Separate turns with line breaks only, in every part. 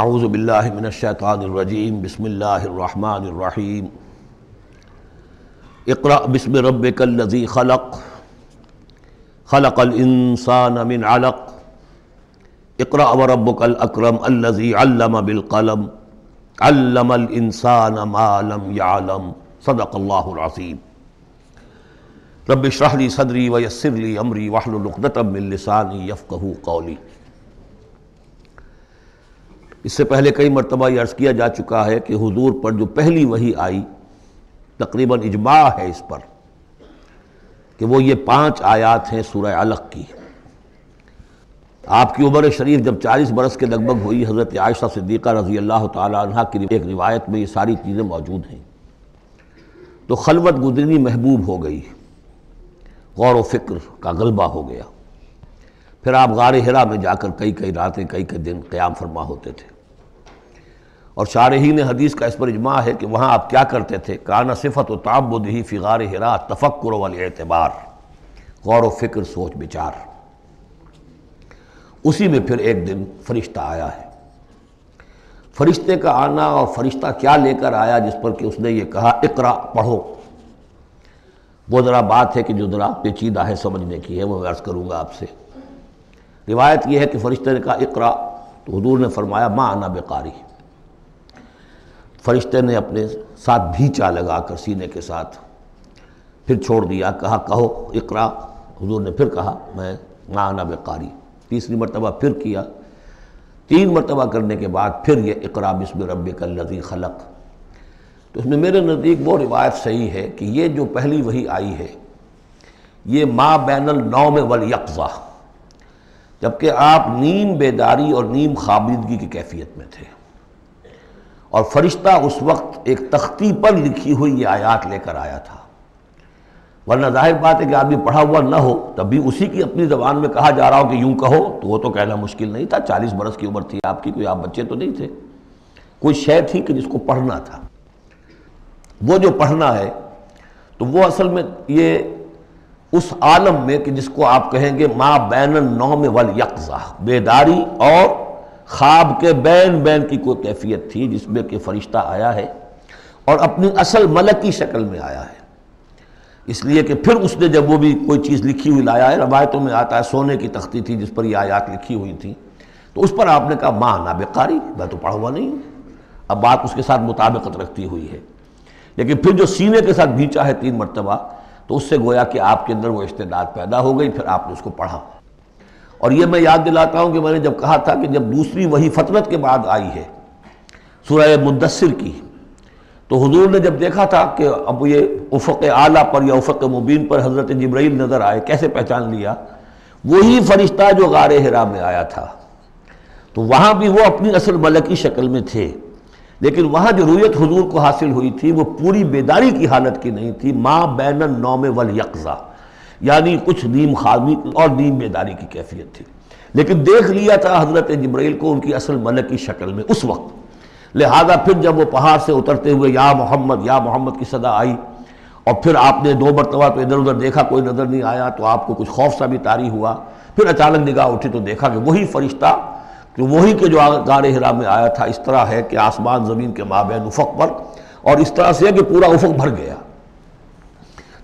आऊज़बिल्लिमिनशैतानरजीम बसमीम इक़रा बिस्म रब्बिकल्लज़ी खलक़ खलक़ल इंसान मिन अलक़ इक़रा व रब्बुकल अल्लज़ी अल्लम बिल क़लम अल्लमल इंसान मा लम यअलम सदक़ल्लाहुल अज़ीम रब्बि इश्रह ली सदरी व अमरी वहलुल उक़दतम मिन लिसानी यफ़क़हू क़ौली इससे पहले कई मरतबा ये अर्ज़ किया जा चुका है कि हुजूर पर जो पहली वही आई, तकरीबन इजमा है इस पर, कि वो ये पाँच आयात हैं सूरह अलग की। आपकी उम्र शरीफ जब 40 बरस के लगभग हुई, हज़रत आयशा सिद्दीक़ा रज़ी अल्लाह तहा की एक रिवायत में ये सारी चीज़ें मौजूद हैं। तो खलवत गुजरनी महबूब हो गई, गौर व फ़िक्र का गलबा हो गया। फिर आप गार हिरा में जाकर कई कई रातें कई कई दिन क़्याम फरमा होते थे। और शारहीन हदीस का इस पर इजमा है कि वहाँ आप क्या करते थे? काना सिफत ताबुदही फ़िगार हिरा तफ़क्र वाल गौर व फ़िक्र, सोच विचार। उसी में फिर एक दिन फरिश्ता आया है। फरिश्ते का आना और फरिश्ता क्या लेकर आया जिस पर कि उसने ये कहा, इकरा, पढ़ो। वो ज़रा बात है कि जो ज़रा पेचीदा है समझने की है वो अर्ज़ करूँगा आपसे। रिवायत यह है कि फरिश्ते ने कहा, इकरा तो हजूर ने फरमाया, माँ आना बेकारी। फरिश्ते ने अपने साथ भीचा लगा कर सीने के साथ फिर छोड़ दिया, कहा, कहो, इकरा। हजूर ने फिर कहा, मैं माँ आना बेकारी। तीसरी मरतबा फिर किया। तीन मरतबा करने के बाद फिर ये इकरा बिस्म रब कल्लती खलक। तो उसमें मेरे नज़दीक वो रिवायत सही है कि ये जो पहली वही आई है, ये माँ बैनल नौ में वल यकज़ा, जबकि आप नीम बेदारी और नीम खाबिदगी की कैफियत में थे। और फरिश्ता उस वक्त एक तख्ती पर लिखी हुई ये आयात लेकर आया था। वरना ज़ाहिर बात है कि आदमी पढ़ा हुआ ना हो, तब भी उसी की अपनी ज़बान में कहा जा रहा हो कि यूँ कहो तो वो तो कहना मुश्किल नहीं था। चालीस बरस की उम्र थी आपकी, कोई आप बच्चे तो नहीं थे। कोई शय थी कि जिसको पढ़ना था। वो जो पढ़ना है तो वो असल में ये उस आलम में कि जिसको आप कहेंगे, माँ बैन नौ में वल यकजा, बेदारी और ख्वाब के बैन बैन की कोई कैफियत थी जिसमें कि फरिश्ता आया है और अपनी असल मलक की शक्ल में आया है। इसलिए कि फिर उसने जब वो भी कोई चीज़ लिखी हुई लाया है, रवायतों में आता है, सोने की तख्ती थी जिस पर यह आयात लिखी हुई थी तो उस पर आपने कहा, माँ, ना बेकारी, मैं तो पढ़ा हुआ नहीं अब बात उसके साथ मुताबिकत रखती हुई है। लेकिन फिर जो सीने के साथ भींचा है तीन मरतबा तो उससे गोया कि आपके अंदर वो इस्तेदाद पैदा हो गई, फिर आपने उसको पढ़ा। और ये मैं याद दिलाता हूँ कि मैंने जब कहा था कि जब दूसरी वही फतरत के बाद आई है, सूरह मुदसर की तो हुजूर ने जब देखा था कि अब ये उफ़ आला पर या उफ़ मुबीन पर हज़रत जब्राइल नज़र आए, कैसे पहचान लिया? वही फरिश्ता जो गार हरा में आया था। तो वहाँ भी वो अपनी असल मलकी शक्ल में थे, लेकिन वहाँ जो रूयत हजूर को हासिल हुई थी, वो पूरी बेदारी की हालत की नहीं थी। माँ बैन नौम वल यकज़ा। यानी कुछ नीम खामी और नीम बेदारी की कैफियत थी। लेकिन देख लिया था हज़रत जब्राइल को उनकी असल मलक की शक्ल में उस वक्त। लिहाजा फिर जब वो पहाड़ से उतरते हुए या मोहम्मद या मोहम्मद की सदा आई और फिर आपने दो मरतबा तो इधर उधर देखा, कोई नज़र नहीं आया तो आपको कुछ खौफ सा भी तारी हुआ। फिर अचानक निगाह उठी तो देखा कि वही फरिश्ता, कि वही के जो गार हिरा में आया था, इस तरह है कि आसमान, ज़मीन के माबेन उफ़क पर और इस तरह से है कि पूरा उफ़क भर गया।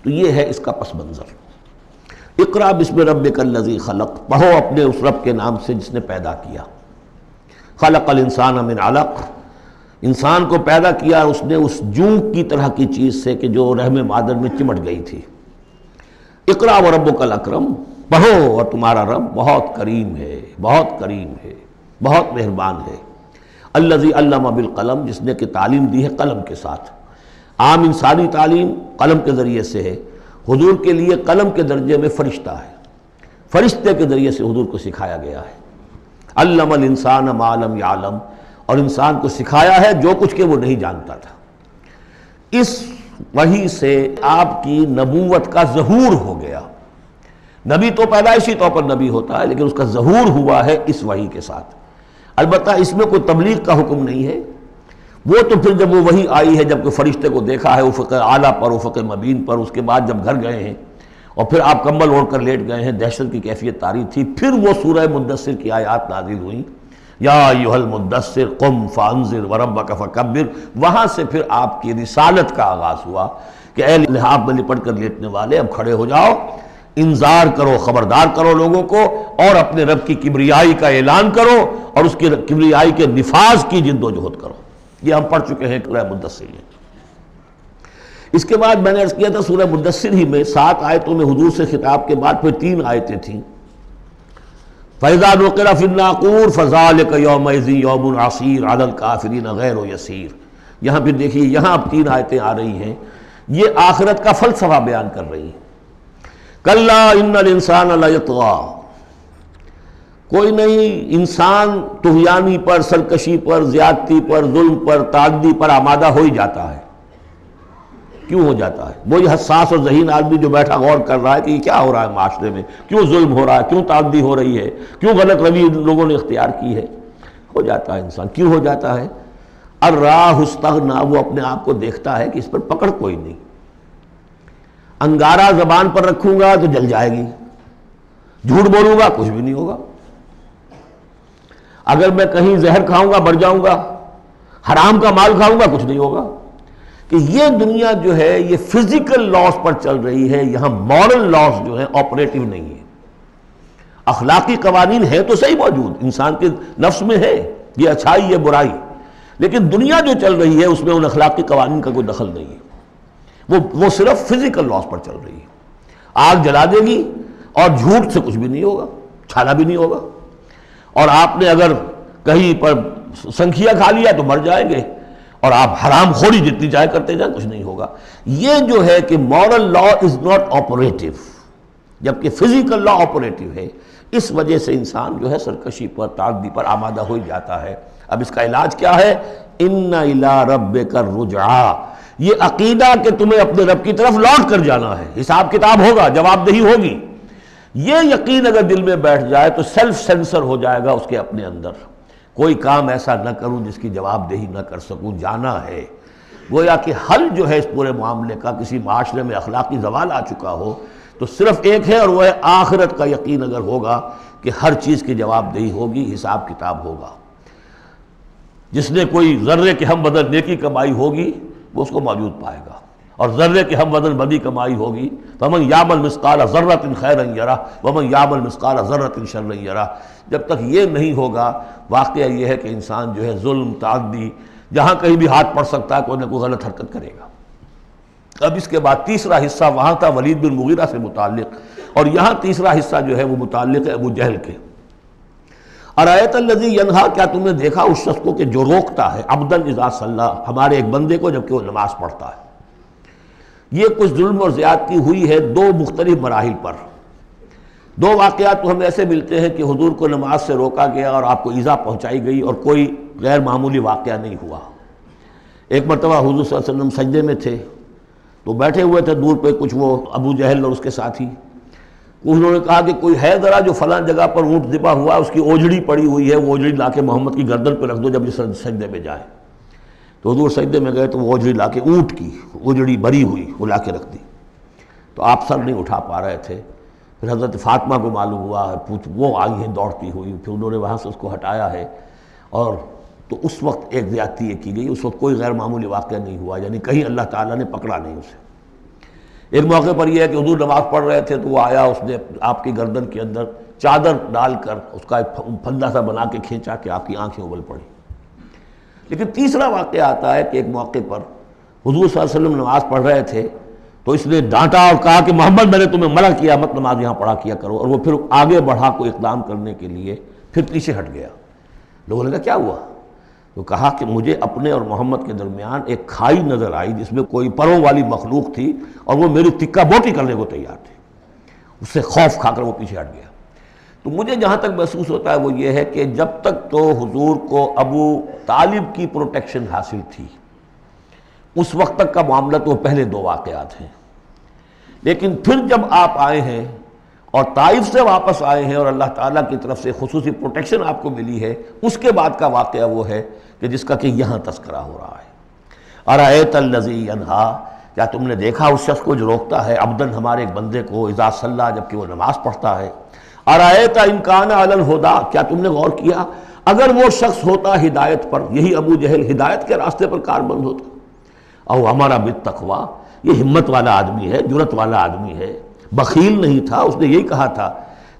तो ये है इसका पस मंज़र। इकरा बिस्म रब कल्लजी खलक। पढ़ो अपने उस रब के नाम से जिसने पैदा किया। खलकल इंसान अमिन अलक। इंसान को पैदा किया, उसने उस जूं की तरह की चीज़ से कि जो रहम मादर में चिमट गई थी। इकरा व रब कल अक्रम। पढ़ो और तुम्हारा रब बहुत करीम है, बहुत करीम है, बहुत मेहरबान है। अल्लजी अल्लामा बिल कलम, जिसने कि तालीम दी है कलम के साथ। आम इंसानी तालीम कलम के ज़रिए से है। हुजूर के लिए कलम के दर्जे में फ़रिश्ता है। फ़रिश्ते के ज़रिए से हुजूर को सिखाया गया है। अल्लमल इंसान मालम यालम, और इंसान को सिखाया है जो कुछ के वो नहीं जानता था। इस वही से आपकी नबूवत का जहूर हो गया। नबी तो पैदाइशी तौर पर नबी होता है, लेकिन उसका जहूर हुआ है इस वही के साथ। अलबत्त इसमें कोई तबलीग का हुक्म नहीं है। वो तो फिर जब वो वही आई है, जब कोई फरिश्ते को देखा है उफ़ आला पर उफ़ मबीन पर, उसके बाद जब घर गए हैं, और फिर आप कंबल ओढ़ कर लेट गए हैं, दहशत की कैफियत तारी थी, फिर वो सूरह मुदसर की आयात नाजिल हुई। या युहल मुदसर कम फ़ानजिर वरब फ़कबिर वहाँ से फिर आपकी रिसालत का आगाज़ हुआ कि ए लिहाब में लिपट कर लेटने वाले, अब खड़े हो जाओ, इंजार करो, खबरदार करो लोगों को, और अपने रब की किबरियाई का ऐलान करो, और उसकी किबरियाई के निफाज की जिद्दोजहद करो। ये हम पढ़ चुके हैं सूरह मुदसर में इसके बाद मैंने अर्ज़ किया था सूरह मुदसर ही में सात आयतों में हजूर से खिताब के बाद फिर तीन आयतें थीं। फैज़ा नकरा फ़जाल यौमजी यौम आसिर आदल काफरीन गैर यसीर। यहाँ फिर देखिए, यहाँ अब तीन आयतें आ रही हैं। ये आखिरत का फलसफा बयान कर रही हैं। कल्ला इन इंसान कोई नहीं, इंसान तुहयानी पर, सरकशी पर, ज्यादती पर, जुल्म पर तादी पर आमादा हो ही जाता है। क्यों हो जाता है? वही हसास और जहीन आदमी जो बैठा गौर कर रहा है कि क्या हो रहा है माशरे में? क्यों जुल्म हो रहा है? क्यों तादी हो रही है? क्यों गलत रवि लोगों ने इख्तियार की है? हो जाता है इंसान। क्यों हो जाता है? और राह ना वो अपने आप को देखता है कि इस पर पकड़ कोई नहीं। अंगारा जबान पर रखूँगा तो जल जाएगी। झूठ बोलूँगा कुछ भी नहीं होगा। अगर मैं कहीं जहर खाऊँगा, मर जाऊँगा, हराम का माल खाऊँगा, कुछ नहीं होगा। कि ये दुनिया जो है, ये फ़िज़िकल लॉस पर चल रही है, यहाँ मॉरल लॉस जो है ऑपरेटिव नहीं है। अखलाकी कवानीन है तो सही मौजूद, इंसान के नफ्स में है, ये अच्छाई, ये बुराई। लेकिन दुनिया जो चल रही है, उसमें उन अखलाकी कवानीन का कोई दखल नहीं है। वो वो सिर्फ़ फ़िज़िकल लॉस पर चल रही है। आग जला देगी और झूठ से कुछ भी नहीं होगा छाला भी नहीं होगा। और आपने अगर कहीं पर संखिया खा लिया तो मर जाएँगे। और आप हराम खोरी जितनी चाहे करते जाए, कुछ नहीं होगा। ये जो है कि moral law is not operative जबकि फ़िज़िकल लॉ ऑपरेटिव है। इस वजह से इंसान जो है सरकशी पर, ताकदी पर आमादा हो जाता है। अब इसका इलाज क्या है? इन इला रब कर रुझा ये अकीदा कि तुम्हें अपने रब की तरफ़ लौट कर जाना है। हिसाब किताब होगा, जवाबदेही होगी। ये यकीन अगर दिल में बैठ जाए तो सेल्फ सेंसर हो जाएगा उसके अपने अंदर। कोई काम ऐसा न करूँ जिसकी जवाबदेही न कर सकूँ, जाना है। गोया कि हल जो है इस पूरे मामले का, किसी माशरे में अखलाकी जवाल आ चुका हो तो सिर्फ़ एक है और वह आखिरत का यकीन अगर होगा कि हर चीज़ की जवाबदेही होगी, हिसाब किताब होगा। जिसने कोई जर्रे के हम बदल नेकी कमाई होगी, वो उसको मौजूद पाएगा। और जर्रे के हम वज़न बदी कमाई होगी। तो यामल मिसकाल ज़र्रत खैर यरा, वमन यामल मिसकाल ज़र्रत शर यरा। जब तक ये नहीं होगा वाक़ यह है कि इंसान जो है जुल्म तादी जहाँ कहीं भी हाथ पड़ सकता है, कोई ना कोई गलत हरकत करेगा। अब इसके बाद तीसरा हिस्सा, वहाँ था वलीद बिन मुगीरा से मुतल और यहाँ तीसरा हिस्सा जो है, वो मुतल है अबू जहल के। अरायत लजी यनहा, क्या तुमने देखा उस शख्स को कि जो रोकता है? अब्दन इजासल्ला हमारे एक बंदे को जबकि वो नमाज़ पढ़ता है। ये कुछ जुल्म और ज़्यादती हुई है दो मुख्तलिफ़ मराहल पर। दो वाक़ात तो हमें ऐसे मिलते हैं कि हजूर को नमाज़ से रोका गया और आपको ईज़ा पहुँचाई गई और कोई गैर मामूली वाक़ नहीं हुआ। एक मरतबा हजूर वसम सजदे में थे तो बैठे हुए थे, दूर पे कुछ वो अबू जहल और उसके साथी। उन्होंने कहा कि कोई है ज़रा जो फलां जगह पर ऊँट दिपा हुआ, उसकी ओझड़ी पड़ी हुई है, वो ओझड़ी ला के मोहम्मद की गर्दन पर रख दो जब ये सजदे में जाए। तो हजूर सजदे में गए तो वो ओझड़ी ला के ऊँट की, ओझड़ी भरी हुई, वो ला के रख दी। तो आप सर नहीं उठा पा रहे थे। फिर हज़रत फातमा को मालूम हुआ है पूछ, वो आई है, दौड़ती हुई, फिर उन्होंने वहाँ से उसको हटाया है। और तो उस वक्त एक ज्यादती की गई, उस वक्त कोई गैर मामूली वाक़ नहीं हुआ, यानी कहीं अल्लाह ताला ने पकड़ा नहीं उसे। एक मौके पर यह है कि हजूर नमाज़ पढ़ रहे थे तो वो आया, उसने आपकी गर्दन के अंदर चादर डालकर उसका एक फंदा सा बना के खींचा कि आपकी आँखें उबल पड़ी। लेकिन तीसरा वाक़ आता है कि एक मौके पर हजूर वसल्लम नमाज़ पढ़ रहे थे तो इसने डांटा और कहा कि, मोहम्मद, मैंने तुम्हें मना किया, मत नमाज़ यहाँ पढ़ा किया करो। और वो फिर आगे बढ़ा को इकदाम करने के लिए फिर पीछे हट गया। लोगों ने कहा, क्या हुआ? तो कहा कि, मुझे अपने और मोहम्मद के दरमियान एक खाई नज़र आई जिसमें कोई परों वाली मखलूक थी और वो मेरी तिक्का बोटी करने को तैयार थी। उससे खौफ खाकर वो पीछे हट गया। तो मुझे जहाँ तक महसूस होता है वो ये है कि जब तक तो हुजूर को अबू तालिब की प्रोटेक्शन हासिल थी, उस वक्त तक का मामला तो पहले दो वाक़ात हैं। लेकिन फिर जब आप आए हैं और ताइफ से वापस आए हैं और अल्लाह ताला की तरफ़ से खसूस प्रोटेक्शन आपको मिली है, उसके बाद का वाक़ वो है कि जिसका कि यहाँ तस्करा हो रहा है। अरातलजी अनहा, क्या तुमने देखा उस शख्स को जो रोकता है? अबदन हमारे एक बंदे को इजाज सल्ला, जबकि वो नमाज़ पढ़ता है। अरायता इनकान अलल होदा। क्या तुमने गौर किया? अगर वो शख्स होता हिदायत पर, यही अबू जहल हिदायत के रास्ते पर कारबंद होता। और हमारा बित तकवा, ये हिम्मत वाला आदमी है, जुरत वाला आदमी है। बखील नहीं था, उसने यही कहा था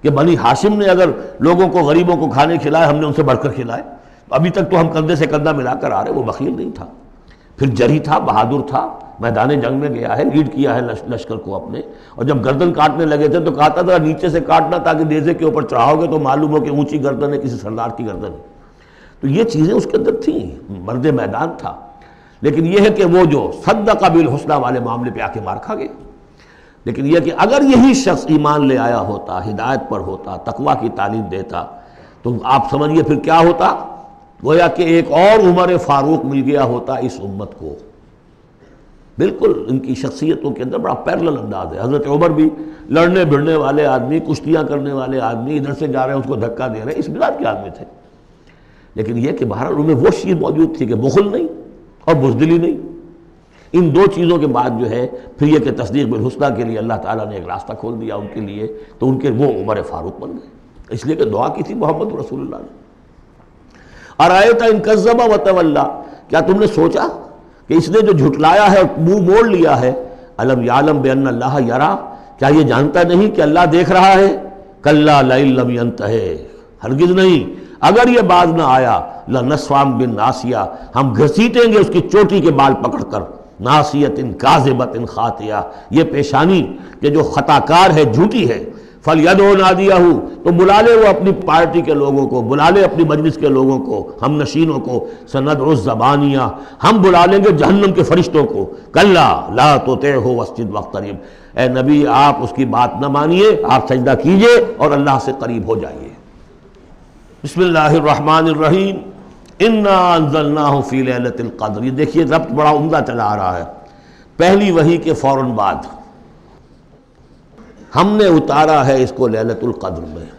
कि बनी हाशिम ने अगर लोगों को, गरीबों को खाने खिलाए हमने उनसे बढ़कर खिलाए अभी तक तो हम कंधे से कंधा मिलाकर आ रहे वो बखील नहीं था। फिर जरी था बहादुर था मैदान जंग में गया है लीड किया है लश, लश्कर को अपने। और जब गर्दन काटने लगे थे तो कहता था नीचे से काटना ताकि नेजे के ऊपर चढ़ाओगे तो मालूम हो कि ऊँची गर्दन है किसी सरदार की गर्दन है। तो ये चीज़ें उसके अंदर थी। मर्द मैदान था। लेकिन यह है कि वो जो सद्दा कबिल हौसला वाले मामले पे आके मार खा गए। लेकिन यह कि अगर यही शख्स ईमान ले आया होता हिदायत पर होता तकवा की तालीम देता तो आप समझिए फिर क्या होता? गोया कि एक और उमर फारूक मिल गया होता इस उम्मत को। बिल्कुल, इनकी शख्सियतों के अंदर बड़ा पैरल अंदाज है। हज़रत उमर भी लड़ने, भिड़ने वाले आदमी, कुश्तियाँ करने वाले आदमी, इधर से जा रहे हैं, उसको धक्का दे रहे हैं, इस मिजाज के आदमी थे। लेकिन यह कि बहर उनमें वो चीज़ मौजूद थी कि बुखल नहीं और बुजदिली नहीं। इन दो चीज़ों के बाद जो है, फिर यह कि तस्दीक बिलहुसना के लिए अल्लाह ताला ने एक रास्ता खोल दिया उनके लिए तो उनके वो उमर फ़ारूक बन गए। इसलिए कि दुआ की थी मोहम्मद रसूलुल्लाह ने। अरायता इन कज़बा वतवल्ला क्या तुमने सोचा कि इसने जो झुटलाया है और मुँह मोड़ लिया है? अलम यालम बेन अल्लाह यारा। क्या ये जानता नहीं कि अल्लाह देख रहा है? कल्ला है हरगिज नहीं। अगर ये बाज ना आया नस्वाम बिन नासिया। हम घसीटेंगे उसकी चोटी के बाल पकड़कर। नासियत इन काजिबत इन खातिया। ये पेशानी के जो खताकार है, झूठी है। फल यद ना दिया हूँ तो बुला ले वो अपनी पार्टी के लोगों को, बुला ले अपनी मजलिस के लोगों को, हम नशीनों को सनद जबानिया। हम बुला लेंगे जहन्नम के फरिश्तों को। कल्ला ला तो ते हो वस्जिद वक्त करीब ए नबी, आप उसकी बात न मानिए, आप सजदा कीजिए और अल्लाह से करीब हो जाइए। बसमीम इन्ना फ़ी फ़ीलतिलक़द्र ये देखिए, रब्त बड़ा उमदा चला आ रहा है। पहली वही के फ़ौर बाद। हमने उतारा है इसको ललतुल्क़द्र में।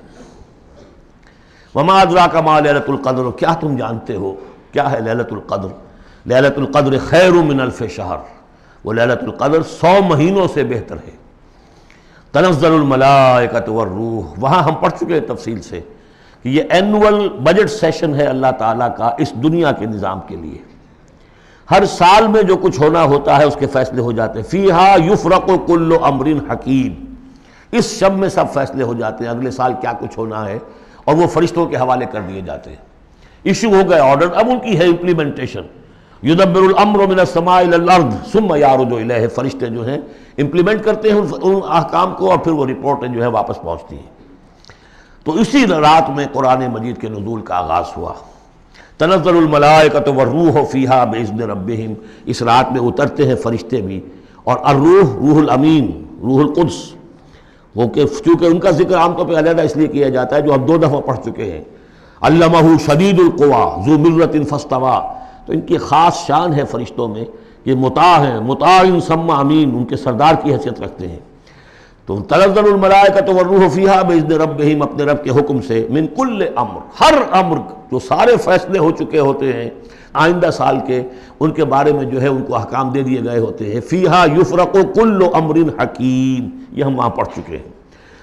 ममादरा का माँ ललतुल्क़द्र क्या तुम जानते हो क्या है ललतुल्क़द्र ललतुल्क़द्र खैर मिनल्फ़ शहर वो ललतुल्क़द्र सौ महीनों से बेहतर है। तनज़लमलाकत व रूह, वहाँ हम पढ़ चुके हैं तफसील से कि ये एनुअल बजट सेशन है अल्लाह ताला का इस दुनिया के निज़ाम के लिए। हर साल में जो कुछ होना होता है उसके फैसले हो जाते हैं। फ़ी हा युफ़रक़ कुल्लो अमरिन हकीम। इस शब में सब फैसले हो जाते हैं, अगले साल क्या कुछ होना है, और वो फरिश्तों के हवाले कर दिए जाते हैं। इशू हो गए ऑर्डर अब उनकी है इम्प्लीमेंटेशन युदबरमरमिनसमार्द सुम यारुजो है फरिश्ते जो हैं इम्प्लीमेंट करते हैं उन अहकाम को, और फिर वो रिपोर्टें जो है वापस पहुँचती हैं। तो इसी रात में कुरान मजीद के नजूल का आगाज़ हुआ। तनजरमलाय तनज़लमलाकत व रूह फ़ीहा बेज़न रब इस रात में उतरते हैं फरिश्ते भी, और अर्रूह, रूहुल अमीन, रूहुल कुद्स वो कि उनका ज़िक्र आमतौर पर अलहदा इसलिए किया जाता है जो अब दो दफ़ा पढ़ चुके हैं। अल्लाह शदीदुल्क़वा जो मिलरत फस्तवा। तो इनकी ख़ास शान है फ़रिश्तों में कि मुता हैं मुता सम्मा अमीन, उनके सरदार की हैसियत रखते हैं। तो तलजलमलाकत वर्रूह फ़ीहा बेजन रब अपने रब के हुक्म से मिनकुल अम्र, हर अम्र जो सारे फैसले हो चुके होते हैं आइंदा साल के उनके बारे में जो है उनको अहकाम दे दिए गए होते हैं। फ़ीहा युफ़रक़ कुल्ल अमरिन हकीम। ये हम वहाँ पढ़ चुके हैं।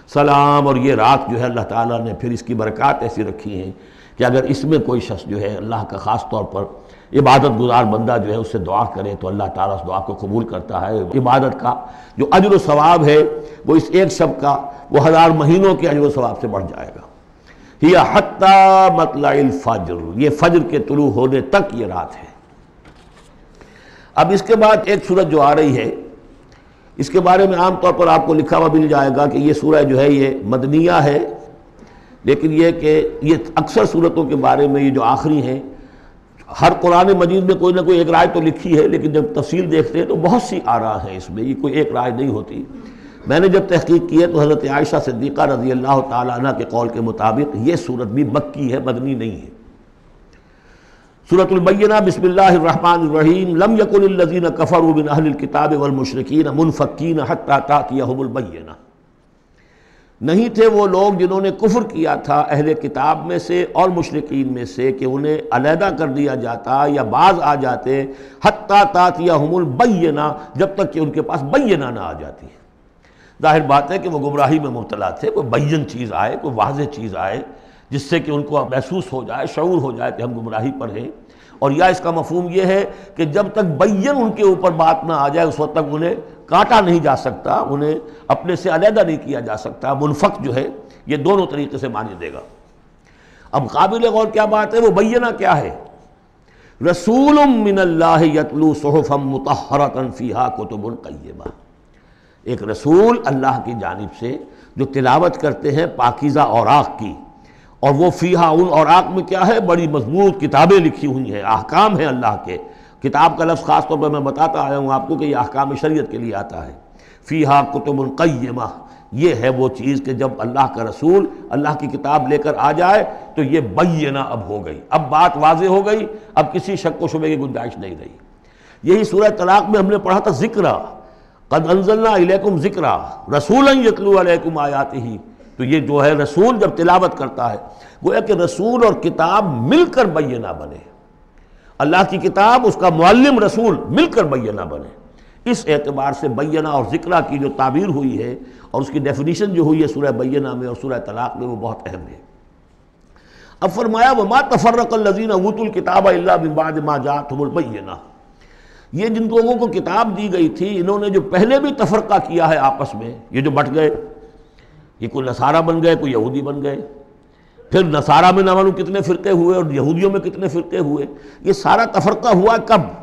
सलाम। और ये रात जो है अल्लाह ताला ने फिर इसकी बरक़ात ऐसी रखी हैं कि अगर इसमें कोई शख्स जो है अल्लाह का ख़ास तौर पर इबादत गुजार बंदा जो है उससे दुआ करे तो अल्लाह ताला उस दुआ को कबूल करता है। इबादत का जो अजर सवाब है, वो इस एक शब का, वो हज़ार महीनों के अजर सवाब से बढ़ जाएगा। हिया हत्ता मतलाइल फजर। ये फजर के तुलू होने तक ये रात है। अब इसके बाद एक सूरत जो आ रही है, इसके बारे में आमतौर पर आपको लिखा हुआ मिल जाएगा कि ये सूरह जो है ये मदनिया है, लेकिन ये कि ये अक्सर सूरतों के बारे में ये जो आखिरी हैं, हर कुरान मजीद में कोई ना कोई एक राय तो लिखी है, लेकिन जब तफसील देखते हैं तो बहुत सी आरा हैं इसमें, ये कोई एक राय नहीं होती। मैंने जब तहकीक की है तो हज़रत आयशा सिद्दीक़ा रज़ी अल्लाह तला के कौल के मुताबिक ये सूरत भी मक्की है, मदनी नहीं है। सूरतुलबैना बसमीम लम यकुल्लज़ीन कफ़र बिन अहल किताब वलमशरकिन मुनफ़ीन हत्ताताकियाबुलबैना नहीं थे वो लोग जिन्होंने कुफ्र किया था अहल किताब में से और मुशरकिन में से कि उन्हें अलहदा कर दिया जाता या बाज आ जाते, हत्ता तातिया बैना जब तक कि उनके पास बैना ना आ जाती। है ज़ाहिर बात है कि वो गुमराही में मुबतला थे, कोई बैन चीज़ आए, कोई वाज चीज़ आए, जिससे कि उनको महसूस हो जाए शूर हो जाए कि हम गुमराही पर हैं। और या इसका मफहम यह है कि जब तक बैन उनके ऊपर बात ना आ जाए, उस वक्त तक उन्हें काटा नहीं जा सकता, उन्हें अपने से अलहदा नहीं किया जा सकता, मुनफक जो है, ये दोनों तरीके से मानी देगा। अब काबिल गौर क्या बात है, वो बैना क्या है? रसूल मिनल्लातलू सहफ़म मतहरतन फ़ीहा कुतुबुलकैबा एक रसूल अल्लाह की जानब से, जो तिलावत करते हैं पाकिज़ा और की। और वो फ़ीहा, उन और में क्या है? बड़ी मज़बूत किताबें लिखी हुई हैं, अहकाम हैं अल्लाह के। किताब का लफ्ज़ ख़ास तौर पर मैं बताता आया हूँ आपको कि यह अहकाम शरीयत के लिए आता है। फ़ीहा कुतुबुलकैमा ये है वो चीज़ कि जब अल्लाह का रसूल अल्लाह की किताब लेकर आ जाए तो ये बैना अब हो गई। अब बात वाज हो गई, अब किसी शक व शुबे की गुंजाइश नहीं रही। यही सूरह तलाक में हमने पढ़ा था ज़िक्र। कद अनजल्ला इलेकुम जिक्रा रसूल यतलू आयात ही तो ये जो है रसूल जब तिलावत करता है, गोया कि रसूल और किताब मिलकर बैना बने। अल्लाह की किताब, उसका मुअल्लिम रसूल मिलकर बैना बने। इस एतबार से बैना और जिक्रा की जो ताबीर हुई है और उसकी डेफिनीशन जो हुई है सूरह बैना में और सूरह तलाक में, वो बहुत अहम है। अब फरमाया, वमा तफर्रकल्लजीन अवतुल किताब बिबाद मा जातुलबैना ये जिन लोगों को किताब दी गई थी, इन्होंने जो पहले भी तफरका किया है आपस में, ये जो बट गए, ये कोई नसारा बन गए, कोई यहूदी बन गए। फिर नसारा में ना मालूम कितने फ़िरके हुए और यहूदियों में कितने फ़िरके हुए। ये सारा तफरका हुआ कब?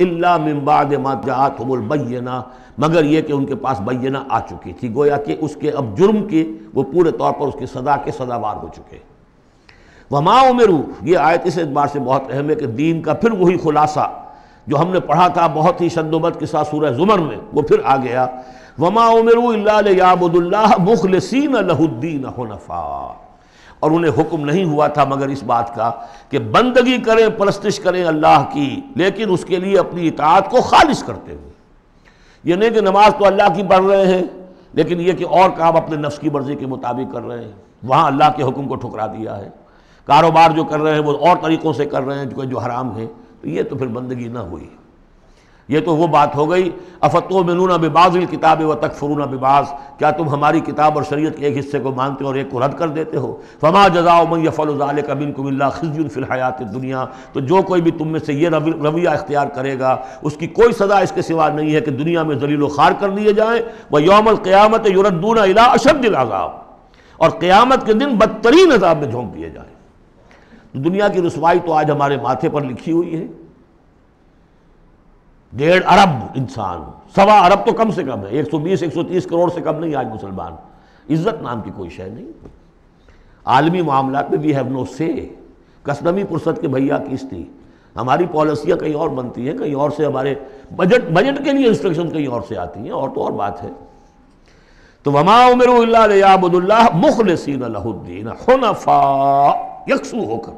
इल्ला मिम्बाद बैना मगर ये कि उनके पास बैना आ चुकी थी। गोया कि उसके अब जुर्म के, वो पूरे तौर पर उसकी सदा के सदावार हो चुके। वमा उमेरू, ये आयत इस एतबार से बहुत अहम है कि दीन का फिर वही खुलासा जो हमने पढ़ा था बहुत ही शद्दोबत के साथ सूरह जुमर में, वो फिर आ गया। वमा उमरू याबुदुल्ला मुखलसिन लहुद्दीन हनफा। और उन्हें हुक्म नहीं हुआ था मगर इस बात का कि बंदगी करें, परस्तिश करें अल्लाह की, लेकिन उसके लिए अपनी इतात को खालिश करते हुए। ये नहीं कि नमाज़ तो अल्लाह की पढ़ रहे हैं, लेकिन ये कि और काम अपने नफ्स की मर्ज़ी के मुताबिक कर रहे हैं। वहाँ अल्लाह के हुक्म को ठुकरा दिया है। कारोबार जो कर रहे हैं, वो और तरीक़ों से कर रहे हैं, जो जो हराम है। तो ये तो फिर बंदगी ना हुई। ये तो वो बात हो गई अफतो मिनूना बिबाजिल किताब व तकफरूना बिबाज। क्या तुम हमारी किताब और शरीयत के एक हिस्से को मानते हो और एक को रद्द कर देते हो? फमा जजाओ मैं यफ़ल कबिन कुमिल्ला खिजन फ़िलहयात दुनिया। तो जो कोई भी तुम में से ये रवैया इख्तियार करेगा, उसकी कोई सज़ा इसके सिवा नहीं है कि दुनिया में जलील खार कर दिए जाएँ। व यौमल क़्यामत युरदूना अला अशद और क़्यामत के दिन बदतरीन अजाब में झोंक दिए जाए। दुनिया की रसवाई तो आज हमारे माथे पर लिखी हुई है। डेढ़ अरब इंसान, सवा अरब तो कम से कम है 120 130 करोड़ से कम नहीं आज मुसलमान। इज़्ज़त नाम की कोई शय नहीं। आलमी मामला में वी हैव नो से कसनमी पुरसत के भैया किस थी हमारी पॉलिसियाँ कहीं और बनती हैं, कहीं और से हमारे बजट बजट के लिए इंस्ट्रक्शन कहीं और से आती हैं, और तो और बात है। तो वमा उमरुल्लाबुल्ला मुखलसिन लहुद्दीन हुनफा। यकसू होकर।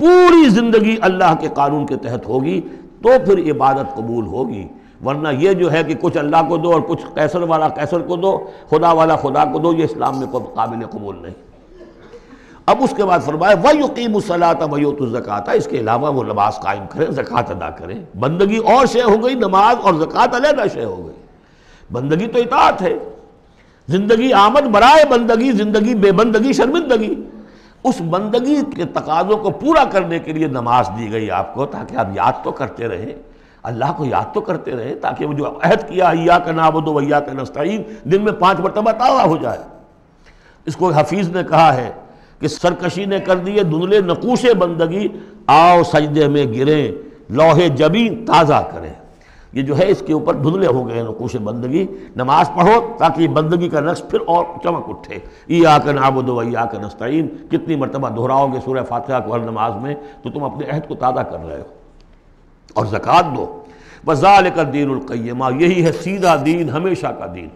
पूरी ज़िंदगी अल्लाह के कानून के तहत होगी तो फिर इबादत कबूल होगी। वरना ये जो है कि कुछ अल्लाह को दो और कुछ कैसर वाला कैसर को दो, खुदा वाला खुदा को दो, ये इस्लाम में काबिल कबूल नहीं। अब उसके बाद फरमाए वह यकीम सलात वयो तो ज़क़ात। इसके अलावा वो नमाज़ कायम करें, ज़क़़त अदा करें। बंदगी और शे हो गई, नमाज़ और ज़क़़त अलहदा शे हो गई। बंदगी तो इतात है। ज़िंदगी आमद, बराए बंदगी, ज़िंदगी बेबंदगी, शर्मिंदगी। उस बंदगी के तकाजों को पूरा करने के लिए नमाज़ दी गई आपको, ताकि आप याद तो करते रहें। अल्लाह को याद तो करते रहे, ताकि वो जो अहद किया अया का नाबो वैया का नस्तीन दिन में पाँच मरतबा ताज़ा हो जाए। इसको हफीज़ ने कहा है कि सरकशी ने कर दिए धुंधले नकूश बंदगी, आओ सजदे में गिरें, लोहे जबी ताज़ा करें। ये जो है इसके ऊपर धुंधले हो गए नकूश बंदगी। नमाज़ पढ़ो ताकि बंदगी का नक्श फिर और चमक उठे। ई आकर नाबुद वैया का नस्तीन कितनी मरतबा दोहराओगे सूर्य फातह को हर नमाज़ में तो तुम अपने अहद को ताज़ा कर रहे हो। और ज़क़़त दो। वजाल का दीन उलकैमा यही है सीधा दीन, हमेशा का दीन।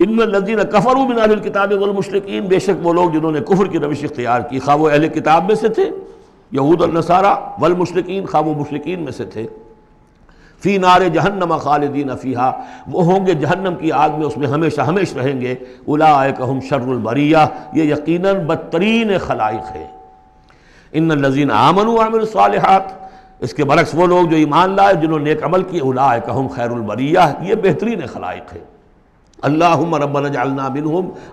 इन लदीन कफरू बिन किताब वलमशरकिन बेशक वो लोग जिन्होंने कुफर की रविश इख्तियार की खा वो अहल किताब में से थे। यहूद नसारा वलमशरकिन खा वो मुशरकिन में से थे। फ़ी नार जहन्नम खालिदीन अफ़ीहा वो होंगे जहन्नम की आग में, उसमें हमेशा हमेश रहेंगे। उलाकहम शर्रबरिया ये यकीन बदतरीन खलाइक है। इन लजीन आमन आमिर सालहत। इसके बरक्स वो लोग जो ईमान लाए, जिन्होंने नेक अमल किए उलाकहम खैरबरिया ये बेहतरीन खलाइक है। अल्लाह रबन जलना बिन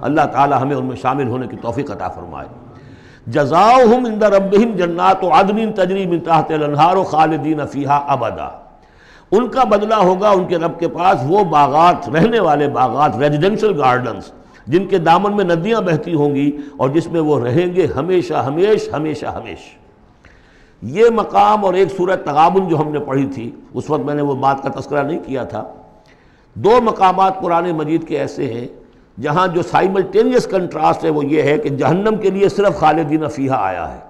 अल्लाह ताला हमें उनमें शामिल होने की तोफ़ी अता फरमाए। जजाओ इंदा रबिन जन्नात अदमिन तजरीब ताहतहार खालदीन फ़ीहा अबदा। उनका बदला होगा उनके रब के पास, वो बागात, रहने वाले बागात रेजिडेंशल गार्डन्स जिनके दामन में नदियाँ बहती होंगी और जिसमें वो रहेंगे हमेशा, हमेश हमेशा, हमेश। ये मकाम और एक सूरत तगाबुन जो हमने पढ़ी थी, उस वक्त मैंने वो बात का तस्करा नहीं किया था। दो मकाम पुराने मजीद के ऐसे हैं, जहाँ जो साइमल्टेनियस कंट्रास्ट है वो ये है कि जहन्नम के लिए सिर्फ़ खालिदीन फ़ीहा आया है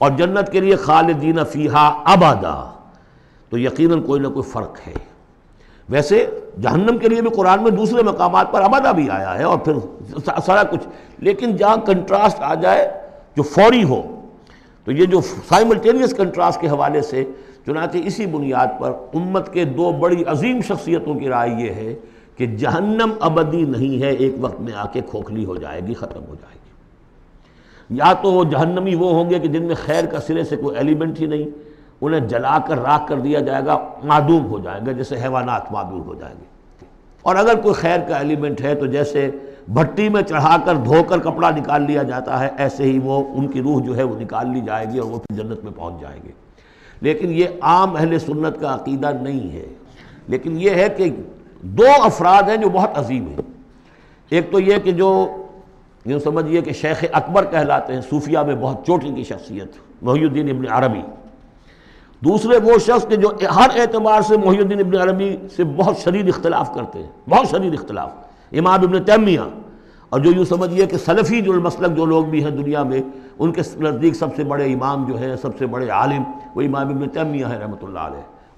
और जन्नत के लिए खालिदीन फ़ीहा अबादा तो यकीनन कोई ना कोई फ़र्क है। वैसे जहन्नम के लिए भी कुरान में दूसरे मकाम पर अबादा भी आया है और फिर सारा कुछ। लेकिन जहाँ कंट्रास्ट आ जाए, जो फौरी हो तो ये जो साइमल्टेनियस कंट्रास्ट के हवाले से चुनाचे इसी बुनियाद पर उम्मत के दो बड़ी अजीम शख्सियतों की राय ये है कि जहन्नम अबदी नहीं है, एक वक्त में आके खोखली हो जाएगी, ख़त्म हो जाएगी। या तो जहन्नमी वो होंगे कि जिनमें खैर का सिरे से कोई एलिमेंट ही नहीं उन्हें जलाकर राख कर दिया जाएगा, मादूम हो जाएगा, जैसे हैवानात मादूम हो जाएँगे। और अगर कोई खैर का एलिमेंट है तो जैसे भट्टी में चढ़ाकर, धोकर कपड़ा निकाल लिया जाता है, ऐसे ही वो, उनकी रूह जो है, वो निकाल ली जाएगी और वो फिर जन्नत में पहुँच जाएँगे। लेकिन ये आम अहल सुन्नत का अकीदा नहीं है। लेकिन ये है कि दो अफराद हैं जो बहुत अजीम हैं। एक तो ये कि जो, यूँ समझिए कि शेख अकबर कहलाते हैं, सूफिया में बहुत चोटी की शख्सियत मोहुद्दीन इबन अरबी। दूसरे वो शख्स के जो हर एतबार से मोहुद्दीन इबन अरबी से बहुत शरीर इख्तलाफ करते हैं, बहुत शरीर इख्तलाफ। इमाम इबन तैमिया, और जो यूँ समझिए कि सलफ़ी जो मसलक जो लोग भी हैं दुनिया में, उनके नज़दीक सबसे बड़े इमाम जो है, सबसे बड़े आलिम, वो इमाम इबन तैमिया है रहमत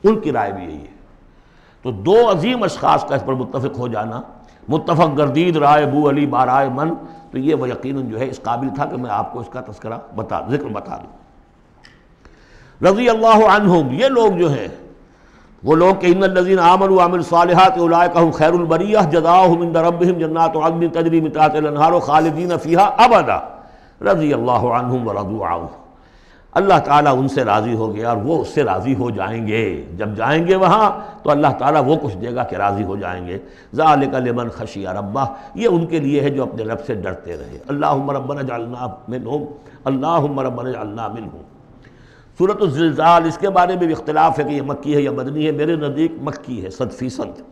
उनकी राय भी यही है। तो दो अजीम अशखास का इस पर मुतफ़ हो जाना। मुतफ़ गर्दीद, राय बू अली, बाराय मन तो ये वह यकीन जो है इस काबिल था कि मैं आपको इसका तस्करा बता, ज़िक्र बता दूँ। रज़ी अल्लाह ये लोग जो हैं, वो लोग के नजीन आमन आमिर सालहत उलाकम खैरबरिया जदाहमिन रबिम जन्नात अग्नि तजरी मितातहार खालिदीन फ़ीहा अबदा। रज़ी अल्लाह वरदू अल्लाह ताला उनसे राज़ी हो गया और वो उससे राज़ी हो जाएँगे। जब जाएँगे वहाँ तो अल्लाह ताला वो कुछ देगा कि राज़ी हो जाएँगे। ज़ालिकमन खशिया रब्बा ये उनके लिए है जो अपने रब से डरते रहे। अल्लाह रबन जल्ला मिन हूँ अल्लाह रबन हूँ सूरत ज़िलज़ाल इसके बारे में भी इख्तलाफ है कि यह मक्की है या मदनी है। मेरे नज़दीक मक्की है, सद फ़ीसद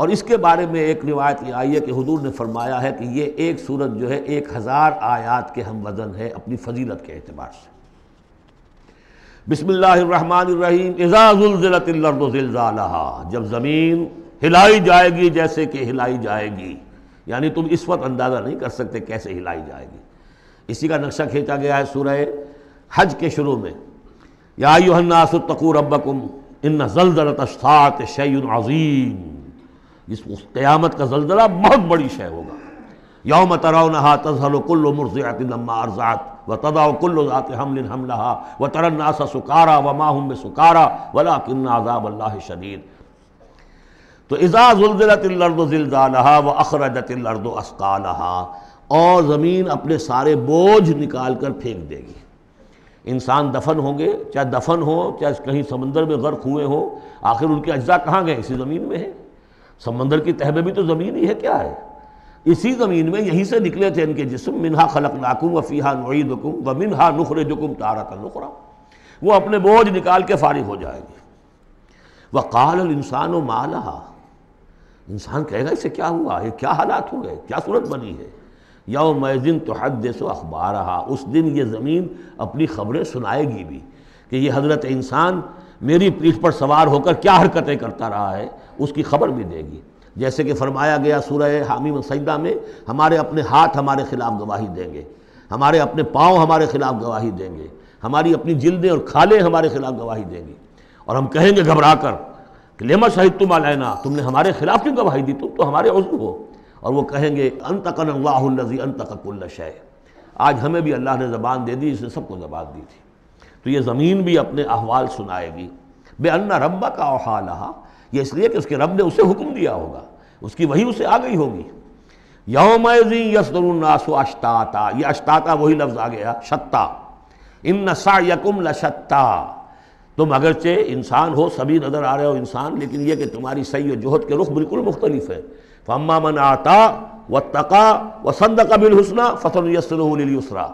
और इसके बारे में एक रिवायत ये आई है कि हुजूर ने फरमाया है कि ये एक सूरत जो है, एक हज़ार आयात के हम वज़न है अपनी फजीलत के अतबार से। बिसमीम इज़ाज़ुलज़िलज़ालहा जब ज़मीन हिलाई जाएगी जैसे कि हिलाई जाएगी, यानी तुम इस वक्त अंदाज़ा नहीं कर सकते कैसे हिलाई जाएगी। इसी का नक्शा खींचा गया है सूरह हज के शुरू में यासतकू रबकुम इन जलजलत सात शैन इस क़यामत का जलजला बहुत बड़ी शय होगा। यौम तराव नहा तजहल कुल्ल मुर्ज़ातम्मा अर्ज़ात, व तदा कुल्ल ज़ात हमलिन हमलहा, व तरन्नासा सुकारा, व माहम सुकारा वला किन्ना अजाब अल्लाह शदीद। तो इज़ा जुलज़लतर्ज़िलज़ालहा व अखरजतर्द असकालहा, और ज़मीन अपने सारे बोझ निकाल कर फेंक देगी। इंसान दफन होंगे, चाहे दफन हो, चाहे कहीं समंदर में गर्क हुए हो, आखिर उनके अज्जा कहाँ गए? इसी ज़मीन में है। समंदर की तह में भी तो ज़मीन ही है, क्या है? इसी ज़मीन में यहीं से निकले थे इनके जिसम, मिनहा खलक नाकुम व फ़ीहा नईदकुम व मिनहा नुखर जुकुम तारा का नुखरा वो अपने बोझ निकाल के फारिग हो जाएँगे। वह काल इंसान व माला इंसान कहेगा, इसे क्या हुआ? ये क्या हालात हो गए? क्या सूरत बनी है? यौम दिन तो हद सो अखबार रहा उस दिन ये ज़मीन अपनी ख़बरें सुनाएगी भी कि ये हज़रत इंसान मेरी पीठ पर सवार होकर क्या हरकतें करता रहा है, उसकी खबर भी देगी। जैसे कि फरमाया गया सूरह हामी सईदा में, हमारे अपने हाथ हमारे खिलाफ गवाही देंगे, हमारे अपने पाँव हमारे खिलाफ गवाही देंगे, हमारी अपनी जिल्दें और खालें हमारे खिलाफ गवाही देंगी। और हम कहेंगे घबरा कर कि लेमा शाहिद तुम अलैना, तुमने हमारे खिलाफ क्यों गवाही दी? तुम तो हमारे उज्व हो। और वो कहेंगे अनतकन अल्लाजी अनतकुल्ल शय. आज हमें भी अल्लाह ने ज़बान दे दी, इसने सबको ज़बान दी थी। तो ये ज़मीन भी अपने अहवाल सुनाएगी। बे अन्ना रब्बा का अहाल ये इसलिए कि उसके रब ने उसे हुक्म दिया होगा। उसकी वही उसे आ गई होगी। यौमजी यसदरुन्नासु अश्ताता, ये अश्ताता वही लफ्ज़ आ गया, शत्ता। इन नशा यकुम लशत्ता तुम अगरचे इंसान हो, सभी नज़र आ रहे हो इंसान, लेकिन यह कि तुम्हारी सही और जहद के रुख बिल्कुल मुख्तलिफ़ है। फ़म्मा मन आता व तका व संद कबिल हुसना फ़सन यसरसरा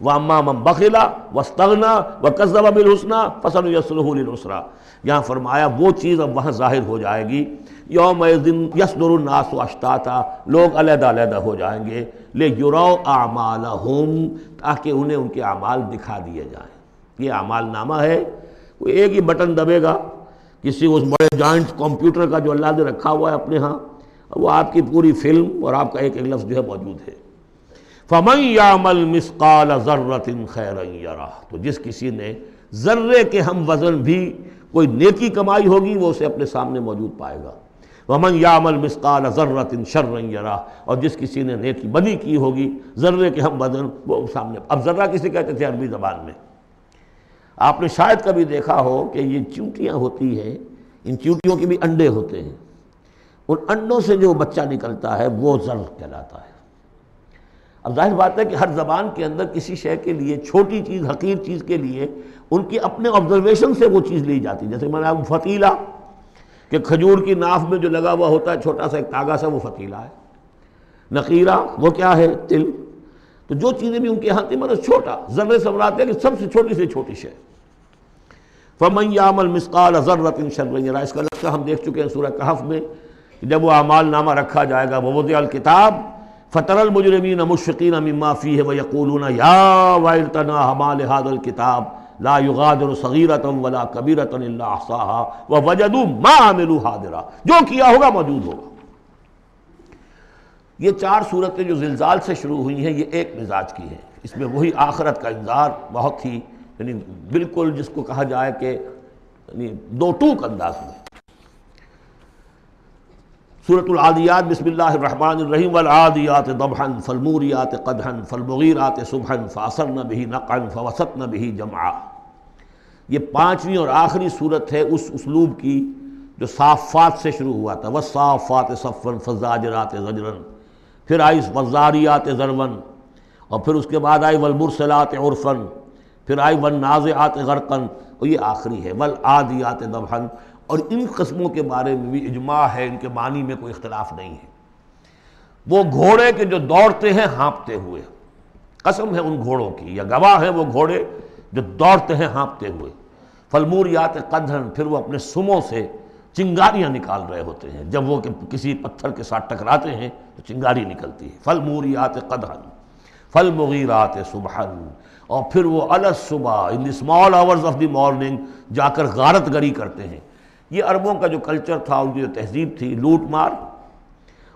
व अम्मा मम बखिला वस्तगना व कज़ब बिल हुसना फ़सन यसरसरा यहाँ फरमाया वो चीज़ अब वहाँ ज़ाहिर हो जाएगी योम दिन यसदरनास अश्ताता लोग अलहदा हो जाएँगे ले युरो आमाल ताकि उन्हें उनके अमाल दिखा दिए जाएँ ये अमाल नामा है कोई एक ही बटन दबेगा किसी उस बड़े जॉइंट कंप्यूटर का जो अल्लाह ने रखा हुआ है अपने यहाँ वो आपकी पूरी फ़िल्म और आपका एक एक लफ्ज़ जो है मौजूद है। फ़मन यामल मिसकाल ज़र्रतिन खैर यरा। तो जिस किसी ने ज़र्रे के हम वज़न भी कोई नेकी कमाई होगी, वो उसे अपने सामने मौजूद पाएगा। वमन यामल मिसकाल ज़र्रतिन शर्र यरा। और जिस किसी ने नेकी बदी की होगी, ज़र्रे के हम वज़न, वो सामने अब ज़र्रा किसे कहते थे अरबी ज़बान में? आपने शायद कभी देखा हो कि ये चूटियाँ होती हैं, इन चूटियों के भी अंडे होते हैं। उन अंडों से जो बच्चा निकलता है, वो जर कहलाता है। अब ज़ाहिर बात है कि हर ज़बान के अंदर किसी शय के लिए, छोटी चीज़, हकीर चीज़ के लिए, उनकी अपने ऑब्जर्वेशन से वो चीज़ ली जाती है। जैसे मैंने आप फतीला, कि खजूर की नाफ में जो लगा हुआ होता है, छोटा सा एक तागा सा, वो फतीला है। नकीरा, वो क्या है? तिल। तो जो चीज़ें भी उनके यहाँ थी मतलब छोटा, जर्रे समराते हैं कि सबसे छोटी से छोटी शय। फ़मन यामल मिसकाल ज़र्रतिन शर्रा इसका लक्ष्य हम देख चुके हैं सूरह कहफ में। जब वो अमाल नामा रखा जाएगा वबूद किताब फ़तरल मुजरमीन मुशफ़ीन ममाफ़ी है वयकूलून या वाइतना हमाल हादल किताब, ला युगादर सगीरतम वला कबीरतन व वजदू मामिलू हादिरा। जो किया होगा, मौजूद होगा। ये चार सूरतें जो जिलजाल से शुरू हुई हैं, ये एक मिजाज की है। इसमें वही आखरत का इंतज़ार बहुत ही, यानी बिल्कुल जिसको कहा जाए कि दो टूक अंदाज में। सूरतुलआदियात बसमीम वलआदियात दबहन, फ़लमूरियात कदहन, फ़लमगीरात सुबहन फ़ासर बही नक़न फ़वसत न बही जमा ये पाँचवीं और आखिरी सूरत है उस उसलूब की जो साफ़ात से शुरू हुआ था। वह साफ़ात सफ़न फ़जाजरात जजरन, फिर आई वजारियात ज़रवन, और फिर उसके बाद आई वलमुरसलात उर्फ़न, फिर आई वन नाज़ात गरकन, और ये आखिरी है। वल आदियात दबहन और इन कस्मों के बारे में भी इजमा है इनके मानी में कोई इख्तलाफ नहीं है। वो घोड़े के जो दौड़ते हैं हाँपते हुए। कसम है उन घोड़ों की या गवाह है वो घोड़े जो दौड़ते हैं हाँपते हुए। फलमूर यात कदन फिर वो अपने सुमों से चिंगारियाँ निकाल रहे होते हैं। जब वो कि, किसी पत्थर के साथ टकराते हैं तो चिंगारी निकलती है। फल मूरियात कदहन फल मुगीरात सुबहन। और फिर वो अलग सुबह in the small hours of the morning जाकर गारत गरी करते हैं। ये अरबों का जो कल्चर था, उनकी जो तहजीब थी लूट मार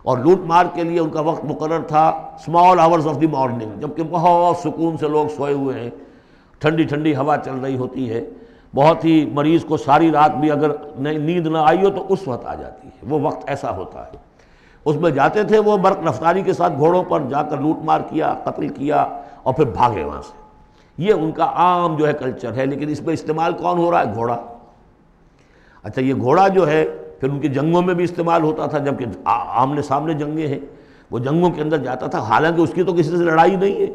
और लूट मार के लिए उनका वक्त मुकर था small hours of the morning जबकि बहुत सुकून से लोग सोए हुए हैं। ठंडी ठंडी हवा चल रही होती है। बहुत ही मरीज़ को सारी रात भी अगर नींद ना आई हो तो उस वक्त आ जाती है। वो वक्त ऐसा होता है। उसमें जाते थे वो बर्क रफ्तारी के साथ घोड़ों पर जाकर लूट मार किया, कत्ल किया और फिर भागे वहाँ से। ये उनका आम जो है कल्चर है, लेकिन इसमें इस्तेमाल कौन हो रहा है? घोड़ा। अच्छा ये घोड़ा जो है, फिर उनकी जंगों में भी इस्तेमाल होता था, जबकि आमने सामने जंगे हैं। वो जंगों के अंदर जाता था। हालाँकि उसकी तो किसी से लड़ाई नहीं है।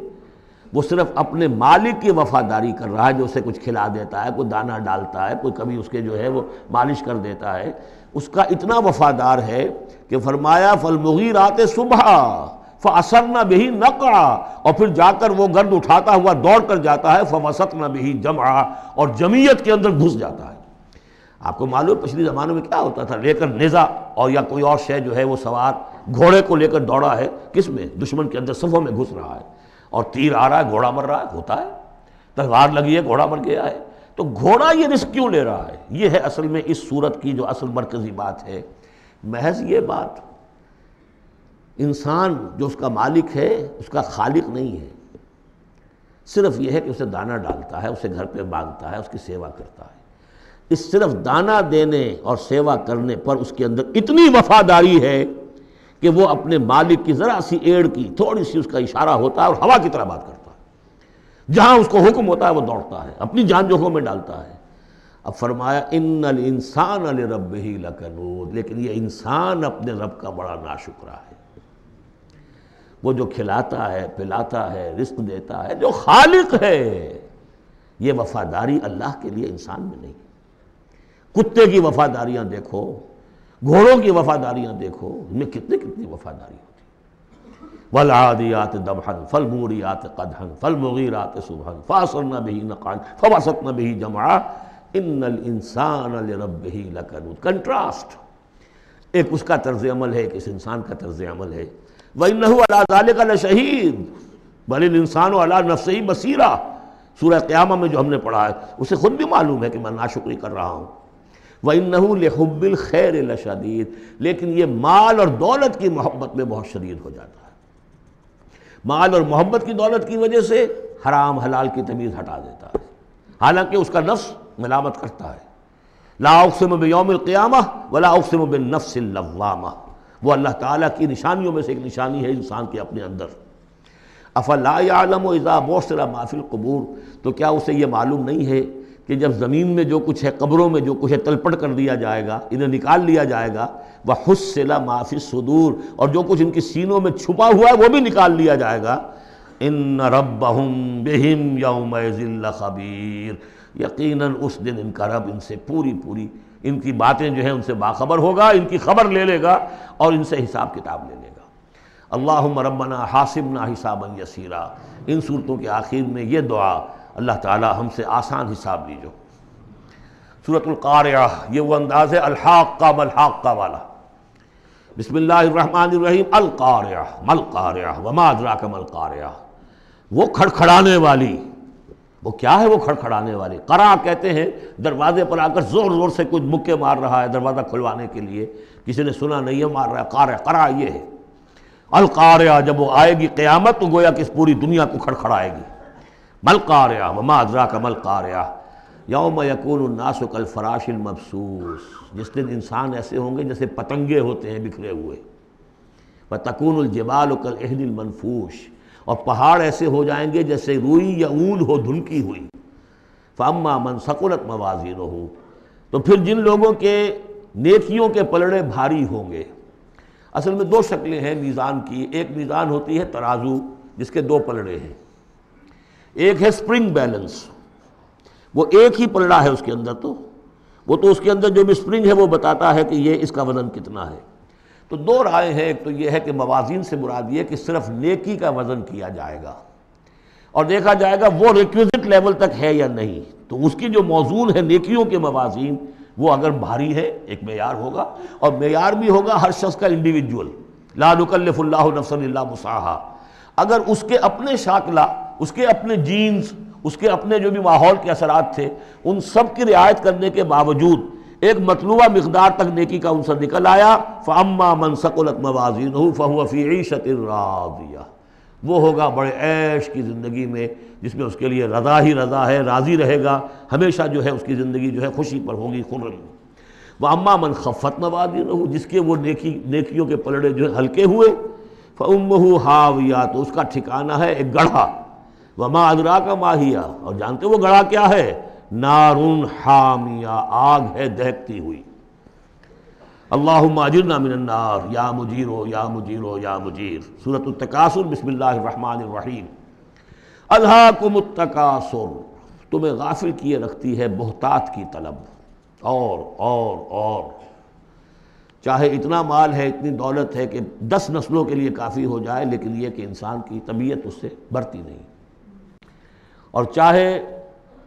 वो सिर्फ़ अपने मालिक की वफादारी कर रहा है, जो उसे कुछ खिला देता है, कोई दाना डालता है, कोई कभी उसके जो है, वो मालिश कर देता है। उसका इतना वफादार है कि फरमाया फलमुगीर रात सुबह फ़सर न बही नका और फिर जाकर वो गर्द उठाता हुआ दौड़ कर जाता है फवसत न बही जमा और जमीयत के अंदर घुस जाता है। आपको मालूम पिछले ज़माने में क्या होता था? लेकर नेज़ा और या कोई और शय जो है, वो सवार घोड़े को लेकर दौड़ा है। किसमें? दुश्मन के अंदर सफ़ों में घुस रहा है और तीर आ रहा है, घोड़ा मर रहा है, होता है। तलवार लगी है, घोड़ा मर गया है। तो घोड़ा ये रिस्क क्यों ले रहा है? ये है असल में इस सूरत की जो असल मरकज़ी बात है। महज ये बात, इंसान जो उसका मालिक है, उसका खालिक नहीं है। सिर्फ़ यह है कि उसे दाना डालता है, उसे घर पे बांधता है, उसकी सेवा करता है। इस सिर्फ़ दाना देने और सेवा करने पर उसके अंदर इतनी वफादारी है कि वो अपने मालिक की ज़रा सी एड़ की थोड़ी सी उसका इशारा होता है और हवा की तरह बात करता है। जहाँ उसको हुक्म होता है, वो दौड़ता है, अपनी जान जोखों में डालता है। अब फरमाया इन अल इंसान अल रब ही लकनूद। लेकिन ये इंसान अपने रब का बड़ा नाशुक्रा है। वो जो खिलाता है, पिलाता है, रिस्क देता है, जो खालिक है, ये वफादारी अल्लाह के लिए इंसान में नहीं कुत्ते की वफादारियाँ देखो, घोड़ों की वफादारियाँ देखो, इनमें कितने कितनी वफादारी होती वल आदियात दबहन, फल मूरियात कदहन, फल मुगीरात सुबहन फासर न बही नकान फवासत न बही जमा इन इंसान रब ही लकन कंट्रास्ट। एक उसका तर्ज अमल है, एक इस इंसान का तर्ज अमल है। वही नहू का शहीद बल इंसान अला नफसही बसीरा। सूर्य क़्यामा में जो हमने पढ़ा है, उसे खुद भी मालूम है कि मैं नाशुक्री कर रहा हूँ। वनहुबिल खैर लशदीद। लेकिन ये माल और दौलत की मोहब्बत में बहुत शदीद हो जाता है। माल और मोहब्बत की दौलत की वजह से हराम हलाल की तमीज़ हटा देता है। हालाँकि उसका नफ्स मिलामत करता है। लाउसम क़यामा वलाउसम बिन नफ्सवामा वो अल्लाह ताला की निशानियों में से एक निशानी है इंसान के अपने अंदर। अफला आलम इज़ा मोसरा माफिल कबूर। तो क्या उसे ये मालूम नहीं है कि जब ज़मीन में जो कुछ है, कब्रों में जो कुछ है तलपट कर दिया जाएगा, इन्हें निकाल लिया जाएगा, वह हुसला माफ़ी सुदूर, और जो कुछ इनकी सीनों में छुपा हुआ है, वो भी निकाल लिया जाएगा। इन रब बेहिम यौम खबीर यकीन उस दिन इनका रब इनसे पूरी पूरी इनकी बातें जो है, उनसे बाखबर होगा, इनकी खबर ले लेगा, और इनसे हिसाब किताब ले लेगा। अल्लाह रबना हासिबना हिसाबन यसीरा। इन सूरतों के आखिर में ये दुआ अल्लाह ताला हमसे आसान हिसाब लीजो। सूरतुल्कारिया ये वो अंदाज है अलहाक़ा मलहाक़ा वाला। बिस्मिल्लाहिर्रहमानिर्रहीम, अलकारिया, मलकारिया वमादरा का मलकारिया। वो खड़खड़ाने वाली, वो क्या है वो खड़खड़ाने वाली? करा कहते हैं, दरवाजे पर आकर ज़ोर ज़ोर से कुछ मुक्के मार रहा है दरवाज़ा खुलवाने के लिए। किसी ने सुना, नहीं है मार रहा है कार करा ये है। अलकारिया जब वो आएगी, क़्यामत तो गोया कि इस पूरी दुनिया को खड़खड़ाएगी। मलकारिया, वमा अजरा का मलकारिया। यौम यकून नासुकल फराशिल मफसूस जिस दिन इंसान ऐसे होंगे जैसे पतंगे होते हैं बिखरे हुए। व तकूनजबाल कल एहदिल मनफूश। और पहाड़ ऐसे हो जाएँगे जैसे रुई या ऊन हो धुनकी हुई। फ़ामा मन सकुलत मवाजी हो तो फिर जिन लोगों के नेकियों के पलड़े भारी होंगे। असल में दो शक्लें हैं मीज़ान की। एक मीज़ान होती है तराजू, जिसके दो पलड़े हैं। एक है स्प्रिंग बैलेंस वो एक ही पलड़ा है उसके अंदर तो। वो तो उसके अंदर जो भी स्प्रिंग है वो बताता है कि ये इसका वज़न कितना है। तो दो राय हैं। एक तो ये है कि मवाजिन से मुराद ये कि सिर्फ़ नेकी का वज़न किया जाएगा। और देखा जाएगा वो रिक्विजिट लेवल तक है या नहीं। तो उसकी जो मौजूद है नेकियों के मवाजिन, वो अगर भारी है, एक मैार होगा। और मैार भी होगा हर शख्स का इंडिविजुअल लाकल्फ़ुल्ला मुसाहा। अगर उसके अपने शाकला, उसके अपने जीन्स उसके अपने जो भी माहौल के असरात थे, उन सब की रियायत करने के बावजूद एक मतलूबा मकदार तक नेकी का उनसे निकल आया। फ़ामा मन सकुलत मवाजिन फ़ीशतिया वो होगा बड़े ऐश की ज़िंदगी में, जिसमें उसके लिए रज़ा ही रज़ा है, राज़ी रहेगा, हमेशा जो है उसकी ज़िंदगी जो है खुशी पर होगी खुर्रम वह अम्मा मन खफ़त मवाजिन जिसके वो नेकी, नेकियों के पलड़े जो है हल्के हुए फ़ुम हाविया तो उसका ठिकाना है एक गढ़ा। वमा अदरा का माहिया। और जानते वो गढ़ा क्या है? नारुन हामिया, आग है दहकती हुई। अल्लाह माजिरना मिनन्नार या मुजीरो या मुजीरो, या मुजीर। सूरत तकासुर, बिस्मिल्लाहिर्रहमानिर्रहीम। अल्लाह को मुतकासुर तुम्हें गाफिल किए रखती है बहुतात की तलब। और और और। चाहे इतना माल है, इतनी दौलत है कि दस नस्लों के लिए काफ़ी हो जाए, लेकिन यह कि इंसान की तबीयत उससे बढ़ती नहीं। और चाहे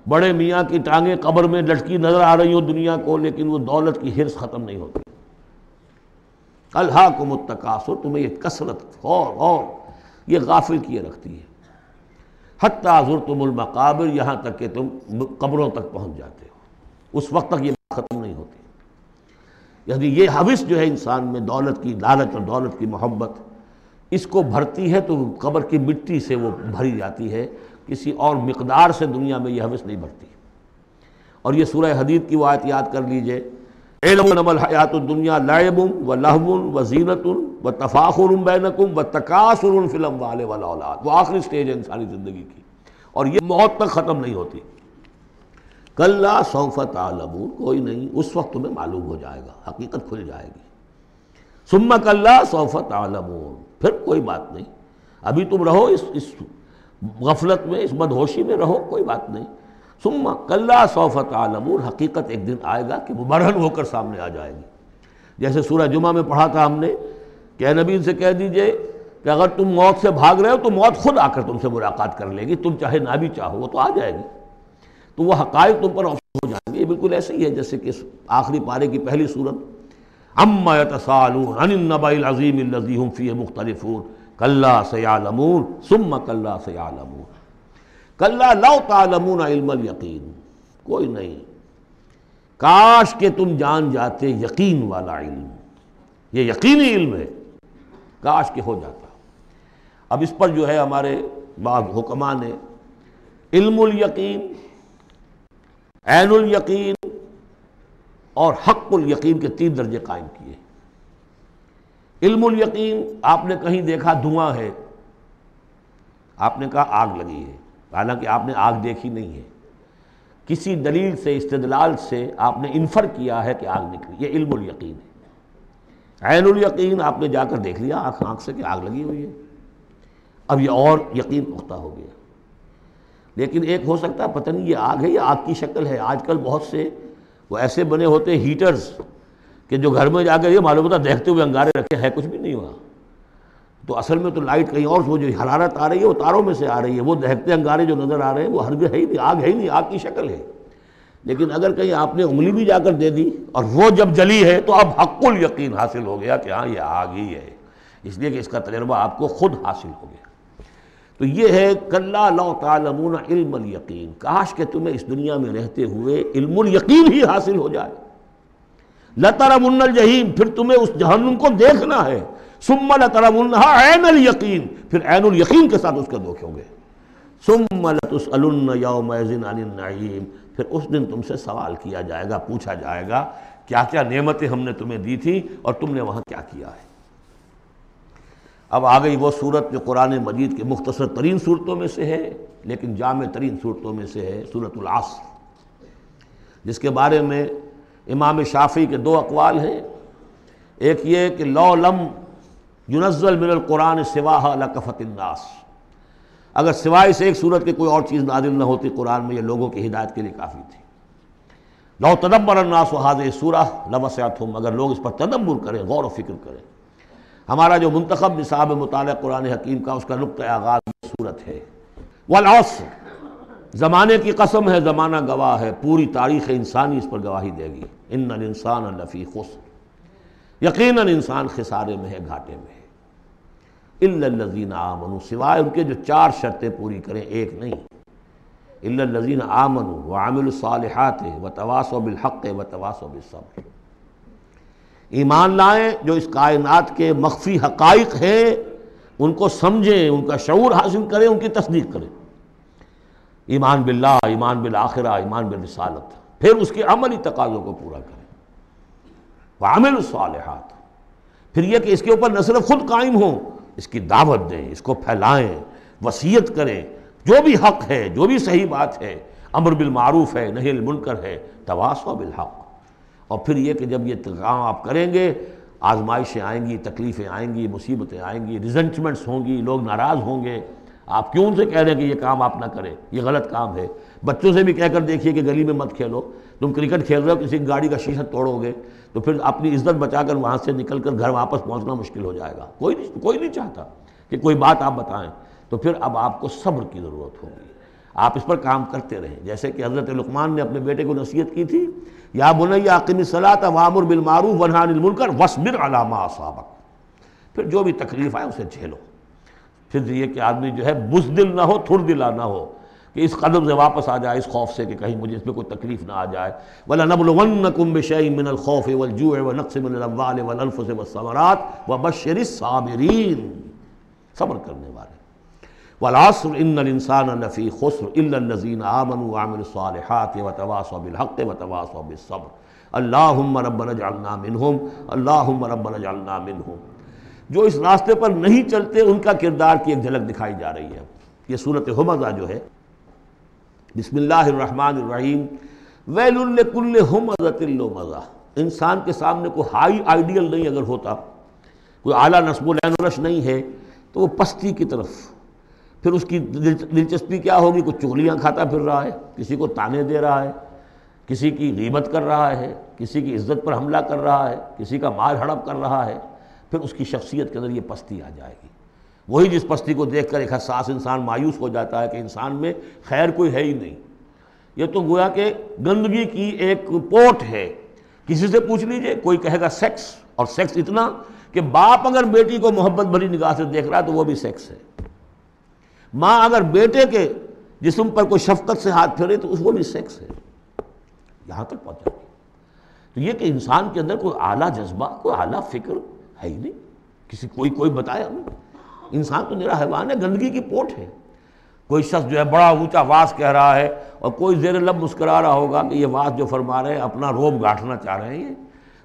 बड़े मियाँ की टांगें कब्र में लटकी नज़र आ रही हो दुनिया को, लेकिन वो दौलत की हिरस ख़त्म नहीं होती। अल्लाह को मुतकासर तुम्हें ये कसरत और और ये गाफिल किए रखती है। हत्याजुर तुमकाबिर यहाँ तक कि तुम कब्रों तक पहुँच जाते हो। उस वक्त तक ये ख़त्म नहीं होती। यदि ये हविस जो है इंसान में दौलत की लालच और दौलत की मोहब्बत, इसको भरती है तो कब्र की मिट्टी से वो भरी जाती है। किसी और मकदार से दुनिया में यह हविस नहीं भरती। और ये सूरह हदीद की वायत याद कर लीजिए एलमल हयात दुनिया लाबुम व लहबुन व जीनतुन व तफाखुर बैनकुम व तकासुर फ़िल्म वाले वाला औलाद। वो आखिरी स्टेज है इंसानी ज़िंदगी की। और ये मौत तक ख़त्म नहीं होती। कल्ला सौफत आलमून, कोई नहीं, उस वक्त तुम्हें मालूम हो जाएगा, हकीकत खुल जाएगी। सुम्मा कल्ला सौफत आलमून, फिर कोई बात नहीं। अभी तुम रहो इस इस गफलत में, इस बदहोशी में रहो, कोई बात नहीं। सुम्मा कल्ला सौफत आलमून, हकीकत एक दिन आएगा कि मुबरहन होकर सामने आ जाएगी। जैसे सूरह जुमा में पढ़ा था हमने, कि नबी से कह दीजिए कि अगर तुम मौत से भाग रहे हो तो मौत खुद आकर तुमसे मुलाकात कर लेगी, तुम चाहे ना भी चाहो, वो तो आ जाएगी। तो वह हकायक तुम पर हो जाएँगे। ये बिल्कुल ऐसे ही है जैसे कि आखिरी पारे की पहली सूरत। अम्मा तसालून अनिल अजीम फ़ी मुख्तलिफून। कल्ला सयालमून, सुम्मा कल्ला सयालमून। कल्ला लव तालमून यकीन। कोई नहीं। काश के तुम जान जाते यकीन वाला इल्म। ये यकीनी इल्म है। काश के हो जाता। अब इस पर जो है हमारे बाद हुक्मा ने इल्मुल यकीन ऐनुल यकीन और हक़ुल यकीन के तीन दर्जे कायम किए। इल्मुल यकीन, आपने कहीं देखा धुआँ है, आपने कहा आग लगी है। हालाँकि आपने आग देखी नहीं है। किसी दलील से, इस्तदलाल से आपने इन्फर किया है कि आग निकली। ये इल्मुल यकीन है। ऐनुल यकीन, आपने जाकर देख लिया आँख आँख से कि आग लगी हुई है। अब ये और यकीन पुख्ता हो गया। लेकिन एक हो सकता है, पता नहीं, ये आग है या आग की शक्ल है। आजकल बहुत से वो ऐसे बने होते हैं हीटर्स कि जो घर में जाकर ये मालूम होता देखते हुए अंगारे रखे, हैं कुछ भी नहीं हुआ तो असल में तो लाइट कहीं और वो जो हरारत आ रही है, वो तारों में से आ रही है। वो दहकते अंगारे जो नज़र आ रहे हैं, वो हर है ही नहीं, आग है ही नहीं, आग की शक्ल है। लेकिन अगर कहीं आपने उंगली भी जाकर दे दी और वो जब जली है तो अब हक्कुल यकीन हासिल हो गया कि हाँ ये आग ही है। इसलिए कि इसका तजर्बा आपको खुद हासिल हो गया। तो ये है, कल्ला इल्म यकीन। काश के तुम्हें इस दुनिया में रहते हुए इल्मुल यकीन ही हासिल हो जाए। लतरमुन्नल जहीम, फिर तुम्हें उस जहन्नुम को देखना है। सुम्मा लतरमुन्हा यकीन, फिर ऐनुल यकीन के साथ उसके देखेंगे। सुम्मा लतुसअलुन्न यौमैज़िन नईम, फिर उस दिन तुमसे सवाल किया जाएगा, पूछा जाएगा क्या क्या नेमतें हमने तुम्हें दी थी और तुमने वहाँ क्या किया है? अब आ गई वो सूरत जो कुरान मजीद के मुख्तर तरीन सूरतों में से है, लेकिन जाम तरीन सूरतों में से है सूरतलास जिसके बारे में इमाम शाफ़ी के दो अकवाल हैं। एक ये कि लम युनज़ल मिनकुरान सिवाह लकफ़तन्नास अगर सिवाय से एक सूरत की कोई और चीज़ नादिल न होती कुरान में, ये लोगों की हिदायत के लिए काफ़ी थी। लौ तदब्बर नास वहाद सूरा लवसयात अगर लोग इस पर तदब्बर करें, गौर व फ़िक्र करें। हमारा जो मंतखब निसाब मुताल कुरान हकीम का, उसका नुक़ आगाज़ सूरत है। वलौस ज़माने की कसम है, ज़माना गवाह है, पूरी तारीख़ इंसानी इस पर गवाही देगी। इन इंसान लफ़ी खुश यकीन इंसान खसारे में है, घाटे में है। इल्लजीन आमनु, सिवाय उनके जो चार शर्तें पूरी करें, एक नहीं। इल्लजीन आमनु व आमिल व तवास बिलहक़ व तवास बिसब्र ईमान लाएँ, जो इस कायनात के मख्फी हक़ाइक हैं, उनको समझें, उनका शूर हासिल करें, उनकी तस्दीक करें। ईमान बिल्ला ईमान बिल आखिरा, ईमान बिल रिसालत। फिर उसके अमली तकाज़ों को पूरा करें। वामिल सालहात। फिर यह कि इसके ऊपर न सिर्फ़ खुद कायम हो, इसकी दावत दें, इसको फैलाएँ, वसीयत करें। जो भी हक है, जो भी सही बात है, अमर बिल मारूफ है, नहिल मुनकर है, तवासो बिल हक। और फिर ये कि जब ये काम आप करेंगे, आजमाइशें आएँगी, तकलीफ़ें आएँगी, मुसीबतें आएँगी रिजेंटमेंट्स होंगी, लोग नाराज़ होंगे। आप क्यों उनसे कह रहे हैं कि ये काम आप ना करें? ये गलत काम है। बच्चों से भी कहकर देखिए कि गली में मत खेलो। तुम क्रिकेट खेल रहे हो, किसी गाड़ी का शीशा तोड़ोगे तो फिर अपनी इज़्ज़त बचाकर वहाँ से निकल कर घर वापस पहुँचना मुश्किल हो जाएगा। कोई नहीं कोई नहीं चाहता कि कोई बात आप बताएँ। तो फिर अब आपको सब्र की ज़रूरत होगी। आप इस पर काम करते रहें। जैसे कि हज़रत लुकमान ने अपने बेटे को नसीहत की थी या बुनैया आकिम सलात वामुर बिलमारूफ वनहानिलमुनकर वसबिर अलामा सबक फिर जो भी तकलीफ़ आए उसे झेलो। फिर ये कि आदमी जो है बुजदिल ना हो थुड़ दिला ना हो, कि इस कदम से वापस आ जाए, इस खौफ से कि कहीं मुझे इसमें कोई तकलीफ़ ना आ जाए। वला नबलवन कुम बशई मिनल खौफ वलजू व नक्स मिनवाल वलफ़ से वसमरात व बशर साबरीन। सब्र करने वाले। वलासर इंसान नफ़ी खुसर इल्लज़ीन आमन आमिल सालहात व तवास बिलहक़ व तवास बिसब्र अल्लाहुम्म रब्बना जअलना मिनहुम अल्लाहुम्म रब्बना जअलना मिनहुम जो इस रास्ते पर नहीं चलते उनका किरदार की एक झलक दिखाई जा रही है ये सूरत हमजा जो है बिस्मिल्लाहिर्रहमानिर्रहीम वैलुल्कुल्ल हमज़तिल्लो मज़ा इंसान के सामने कोई हाई आइडियल नहीं अगर होता कोई आला नस्बुलश नहीं है तो वो पस्ती की तरफ़ फिर उसकी दिलचस्पी क्या होगी? कुछ चुगलियाँ खाता फिर रहा है, किसी को ताने दे रहा है, किसी की गिबत कर रहा है, किसी की इज़्ज़त पर हमला कर रहा है, किसी का माल हड़प कर रहा है, फिर उसकी शख्सियत के अंदर ये पस्ती आ जाएगी। वही जिस पस्ती को देखकर एक हसास इंसान मायूस हो जाता है कि इंसान में खैर कोई है ही नहीं। ये तो गोया कि गंदगी की एक पोट है। किसी से पूछ लीजिए, कोई कहेगा सेक्स, और सेक्स इतना कि बाप अगर बेटी को मोहब्बत भरी निगाह से देख रहा है तो वो भी सेक्स है। माँ अगर बेटे के जिसम पर कोई शफकत से हाथ फेरे तो उसको भी सेक्स है। यहाँ तक पहुँचा तो ये कि इंसान के अंदर कोई आला जज्बा कोई आला फ़िक्र है ही नहीं। किसी कोई कोई बताया नहीं इंसान तो मेरा हैवान है, गंदगी की पोट है। कोई शख्स जो है बड़ा ऊँचा वास कह रहा है, और कोई जेर लब मुस्करा रहा होगा कि ये वास जो फरमा रहे हैं, अपना रोब गांठना चाह रहे हैं ये।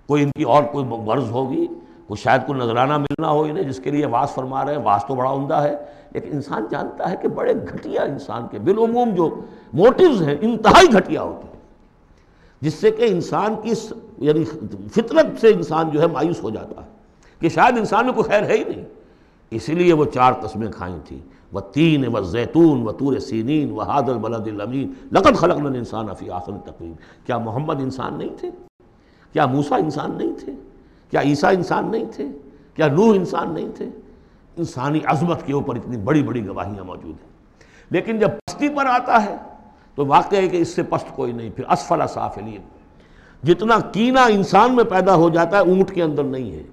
कोई इनकी और कोई गर्ज होगी कोई शायद को नजराना मिलना हो इन्हें, जिसके लिए वास फरमा रहे हैं। वास तो बड़ा उमदा है, लेकिन इंसान जानता है कि बड़े घटिया इंसान के बिलूम जो मोटिव्स हैं, इंतहाई घटिया होते हैं, जिससे कि इंसान की यानी फितरत से इंसान जो है मायूस हो जाता है, कि शायद इंसान में कोई खैर है ही नहीं। इसीलिए वो चार कस्में खाई थी व तीन व जैतून व तूर सीनीन व हादल बलदमीन लकत खलक इंसान अफ़ी आसन तकवीम। क्या मोहम्मद इंसान नहीं थे? क्या मूसा इंसान नहीं थे? क्या ईसा इंसान नहीं थे? क्या नूह इंसान नहीं थे? इंसानी अजमत के ऊपर इतनी बड़ी बड़ी गवाहियाँ मौजूद हैं। लेकिन जब पस्ती पर आता है तो वाक़ है कि इससे पस्त कोई नहीं, फिर असफला साफिलीन जितना कीना इंसान में पैदा हो जाता है, ऊँट के अंदर नहीं है।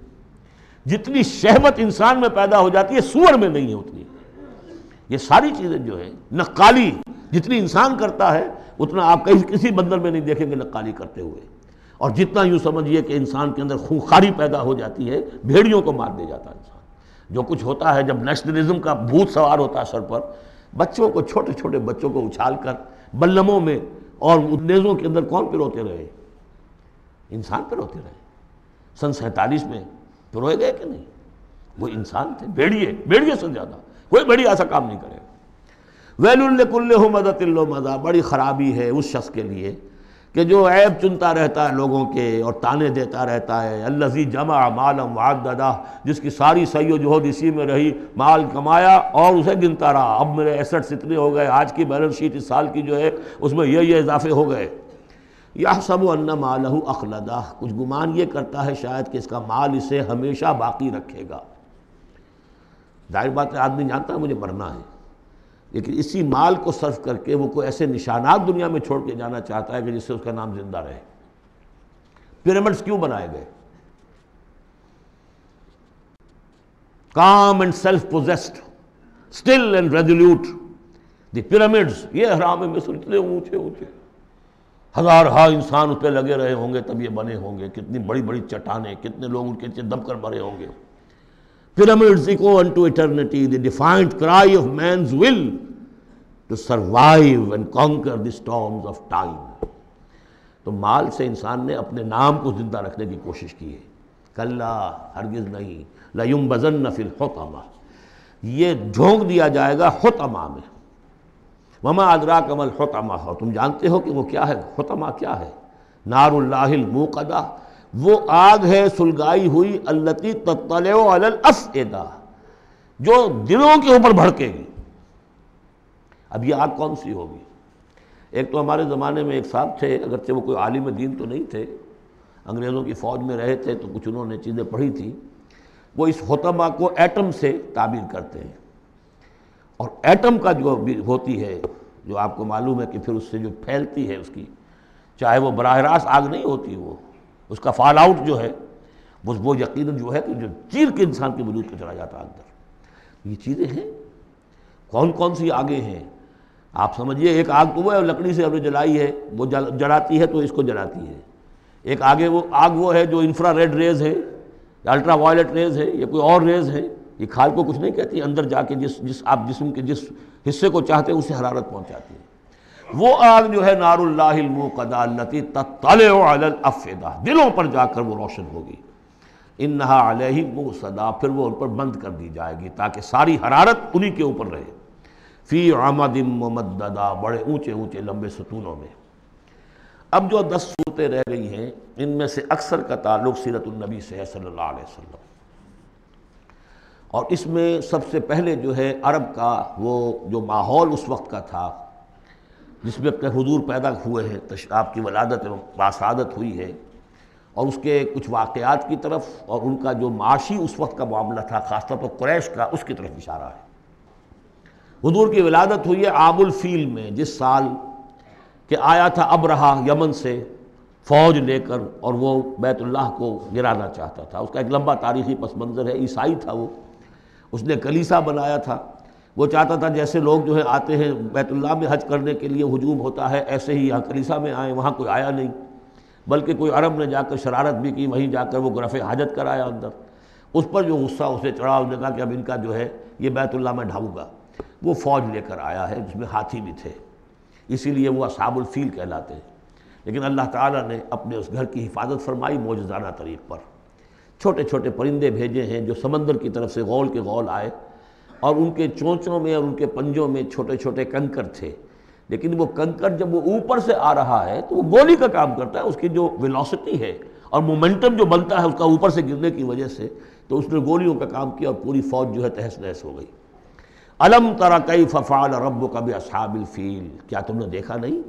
जितनी शहवत इंसान में पैदा हो जाती है, सुअर में नहीं है उतनी। ये सारी चीज़ें जो है, नक्काली जितनी इंसान करता है, उतना आप कहीं किसी बंदर में नहीं देखेंगे नक्काली करते हुए। और जितना यूँ समझिए कि इंसान के अंदर खूंखारी पैदा हो जाती है, भेड़ियों को मार दे जाता है इंसान। जो कुछ होता है, जब नेशनलिज्म का भूत सवार होता है सर पर, बच्चों को छोटे छोटे बच्चों को उछाल कर बल्लमों में और नेज़ों के अंदर कौन पिरोते रहे? इंसान पिरोते रहे। सन सैंतालीस में पिरोए गए कि नहीं? वो इंसान थे, भेड़िए भेड़िए से ज़्यादा। कोई भेड़िया ऐसा काम नहीं करेगा। वैलुल्कुल्ल मदत मज़ा, बड़ी ख़राबी है उस शख्स के लिए। कि जो ऐब चुनता रहता है लोगों के और ताने देता रहता है। अल्लजी जमा मालम वादा जिसकी सारी सही जहद इसी में रही, माल कमाया और उसे गिनता रहा। अब मेरे एसेट्स इतने हो गए, आज की बैलेंस शीट इस साल की जो है, उसमें ये ये इजाफे हो गए। यह सब अन्ना मालहू अखलदा, कुछ गुमान ये करता है शायद कि इसका माल इसे हमेशा बाकी रखेगा। ज़ाहिर बात है, आदमी जानता है मुझे मरना है। लेकिन इसी माल को सर्व करके वो कोई ऐसे निशानात दुनिया में छोड़ के जाना चाहता है कि जिससे उसका नाम ज़िंदा रहे। पिरामिड्स क्यों बनाए गए? Calm and self possessed still and resolute the pyramids ये हराम है मिस्र इतने ऊँचे ऊँचे। हज़ार हा इंसान उस पर लगे रहे होंगे, तब ये बने होंगे। कितनी बड़ी बड़ी चट्टाने, कितने लोग उनके नीचे दबकर मरे होंगे। Pyramids echo unto eternity, the defiant cry of man's will to survive and conquer the storms of time. तो माल से इंसान ने अपने नाम को ज़िंदा रखने की कोशिश की है। कल्ला हरगिज नहीं। लयुम बजन नफिल होतमा। ये झोंक दिया जाएगा होतमा में। ममा अदरा कमल होतमा हो। तुम जानते हो कि वो क्या है? होतमा क्या है? नारुल्लाहिल मुकदा। वो आग है, सुलगाई हुई, अल्लती तत्तलफ़ेदा जो दिलों के ऊपर भड़केगी अब ये आग कौन सी होगी? एक तो हमारे ज़माने में एक साहब थे, अगरचे वो कोई आलिम दीन तो नहीं थे, अंग्रेज़ों की फ़ौज में रहे थे तो कुछ उन्होंने चीज़ें पढ़ी थी। वो इस होतमा को एटम से ताबीर करते हैं। और एटम का जो होती है, जो आपको मालूम है कि फिर उससे जो फैलती है उसकी, चाहे वो बरह रास्त आग नहीं होती, वो उसका फॉल आउट जो है, वो वो यकीन जो है कि जो चीर के इंसान के वजूद को चला जाता अंदर। ये चीज़ें हैं। कौन कौन सी आगे हैं? आप समझिए, एक आग तो वो है लकड़ी से हमने जलाई है, वो जल, जलाती है तो इसको जलाती है। एक आगे वो, आग वो है जो इंफ्रा रेड रेज है अल्ट्रा वायलेट रेज है, या कोई और रेज है, ये खाल को कुछ नहीं कहती, अंदर जाके जिस जिस आप जिसम के जिस हिस्से को चाहते हैं, उसे हरारत पहुंचाती है। वो आग जो है नारुल्लामुकदालती तलफ़ेदा दिलों पर जाकर वो रोशन होगी। इन नहा सदा फिर वो उन पर बंद कर दी जाएगी ताकि सारी हरारत उन्हीं के ऊपर रहे। फ़ी आमदिम ममदा बड़े ऊँचे ऊँचे लंबे सतूनों में। अब जो दस सूरतें रह गई हैं, इनमें से अक्सर का ताल्लुक सीरतुलनबी से है अलैहि वसल्लम। और इसमें सबसे पहले जो है अरब का वो जो माहौल उस वक्त का था जिसमें अपने हजूर पैदा हुए हैं आपकी वलादत एवं बासादत हुई है, और उसके कुछ वाक़ात की तरफ़ और उनका जो माशी उस वक्त का मामला था, ख़ासतौर पर क्रैश का, उसकी तरफ़ इशारा है। हजूर की विलादत हुई है आबुल फील में, जिस साल के आया था अब रहा यमन से फ़ौज लेकर और वो बैतुल्लाह को गिराना चाहता था। उसका एक लंबा तारीख़ी पस मंज़र है, ईसाई था वो। उसने कलीसा बनाया था। वो चाहता था जैसे लोग जो है आते हैं बैतुल्ला में हज करने के लिए हजूम होता है, ऐसे ही यहाँ कलीसा में आए, वहाँ कोई आया नहीं। बल्कि कोई अरब ने जाकर शरारत भी की, वहीं जाकर वो ग्रफ़ हाजत कराया अंदर। उस पर जो गुस्सा, उसे चढ़ा उसने कहा कि अब इनका जो है, ये बैतुल्ला में ढाऊँगा। वो फ़ौज लेकर आया है, जिसमें हाथी भी थे। इसीलिए वो असाबुलफ़ील कहलाते हैं। लेकिन अल्लाह ताला ने अपने उस घर की हिफाजत फरमाई मौजाना तरीक़ पर। छोटे छोटे परिंदे भेजे हैं, जो समंदर की तरफ़ से गौल के गौल आए। और उनके चोंचों में और उनके पंजों में छोटे छोटे कंकर थे। लेकिन वो कंकर जब वो ऊपर से आ रहा है तो वो गोली का काम करता है, उसकी जो वेलोसिटी है और मोमेंटम जो बनता है, उसका ऊपर से गिरने की वजह से तो उसने गोलियों का काम किया और पूरी फौज जो है तहस नहस हो गई। अलम तरा कई फ़फ़ाल रब कभी असाबिल फील। क्या तुमने देखा नहीं?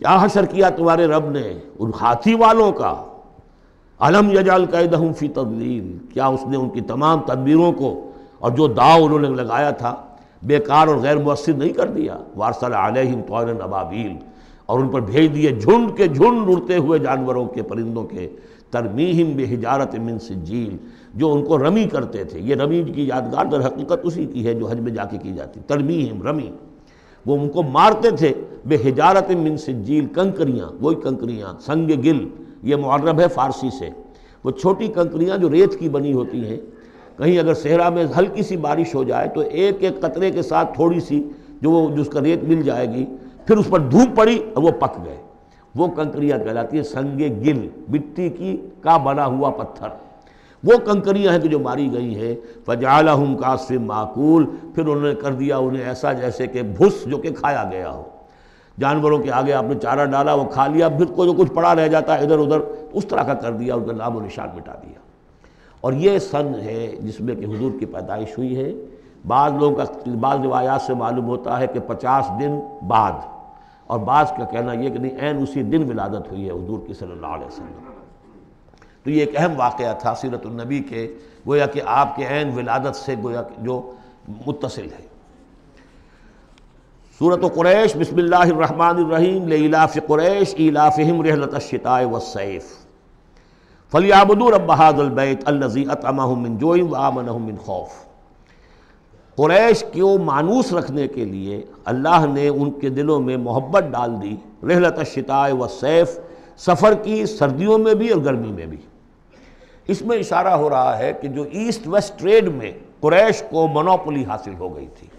क्या हशर किया तुम्हारे रब ने उन हाथी वालों का? अलम यजाल कैदहम फ़ी तदलील। क्या उसने उनकी तमाम तदबीरों को और जो दाव उन्होंने लगाया था, बेकार और गैर मुसर नहीं कर दिया। वारसल आलहिम तौर नबाबील और उन पर भेज दिए झुंड के झुंड उड़ते हुए जानवरों के परिंदों के, तरमीहिम बेहिजारत मिन सजील जो उनको रमी करते थे। ये रमी की यादगार दर हकीकत उसी की है जो हज में जाके की जाती। तरमीहिम, रमी। वो उनको मारते थे, बेहिजारत मिन सजील कंकरियाँ, वही कंकरियाँ, संग गिल। ये मुआरब है फ़ारसी से। वो छोटी कंकरियाँ जो रेत की बनी होती हैं कहीं अगर सहरा में हल्की सी बारिश हो जाए तो एक एक कतरे के साथ थोड़ी सी जो वो, जिसका रेत मिल जाएगी, फिर उस पर धूप पड़ी और वो पक गए। वो कंकरियाँ कहलाती है संगे गिल, मिट्टी की का बना हुआ पत्थर। वो कंकरियाँ हैं कि जो मारी गई हैं। फजाला हम कासिम माकूल, फिर उन्होंने कर दिया उन्हें ऐसा जैसे कि भुस जो कि खाया गया हो। जानवरों के आगे आपने चारा डाला, वो खा लिया, फिर को जो कुछ पड़ा रह जाता है इधर उधर उस तरह का कर दिया, उनका नाम और निशान मिटा दिया। और ये सन है जिसमें कि हुजूर की पैदाइश हुई है। बाद लोगों का, बाद रिवायात से मालूम होता है कि पचास दिन बाद, और बाद का कहना यह कि नहीं उसी दिन विलादत हुई है हजूर की सल्लल्लाहु अलैहि तो ये एक अहम वाक़ था सीरतुलनबी के, गोया कि आपके एन विलादत से गोया जो मुतसिल है। सूरत क़ुरैश बसमीम लाफ़ क़ुरैश इलाफ़िम रहलत शिताए व सैफ़ फलियाबदू रबादलबैत अल्लजी अतमामिन जोई खौफ क़ुरैश को मानूस रखने के लिए अल्लाह ने उनके दिलों में मोहब्बत डाल दी। रहलत शिताए व सैफ़, सफ़र की सर्दियों में भी और गर्मी में भी। इसमें इशारा हो रहा है कि जो ईस्ट वेस्ट ट्रेड में क़ुरैश को मोनोपोली हासिल हो गई थी।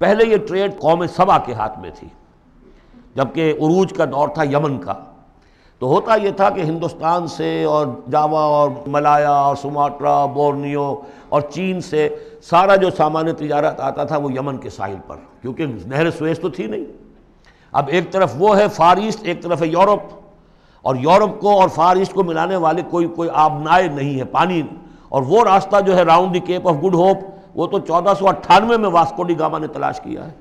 पहले ये ट्रेड कौम सबा के हाथ में थी, जबकि उरूज का दौर था यमन का। तो होता ये था कि हिंदुस्तान से और जावा और मलाया और सुमाट्रा बोर्नियो और चीन से सारा जो सामान्य तजारत आता था वो यमन के साहिल पर, क्योंकि नहर स्वेस तो थी नहीं। अब एक तरफ़ वो है फार ईस्ट, एक तरफ़ है यूरोप, और यूरोप को और फार ईस्ट को मिलाने वाले कोई कोई आबनाए नहीं है, पानी और वो रास्ता जो है round the Cape of Good Hope, वो तो चौदह में वास्कोडी गामा ने तलाश किया है।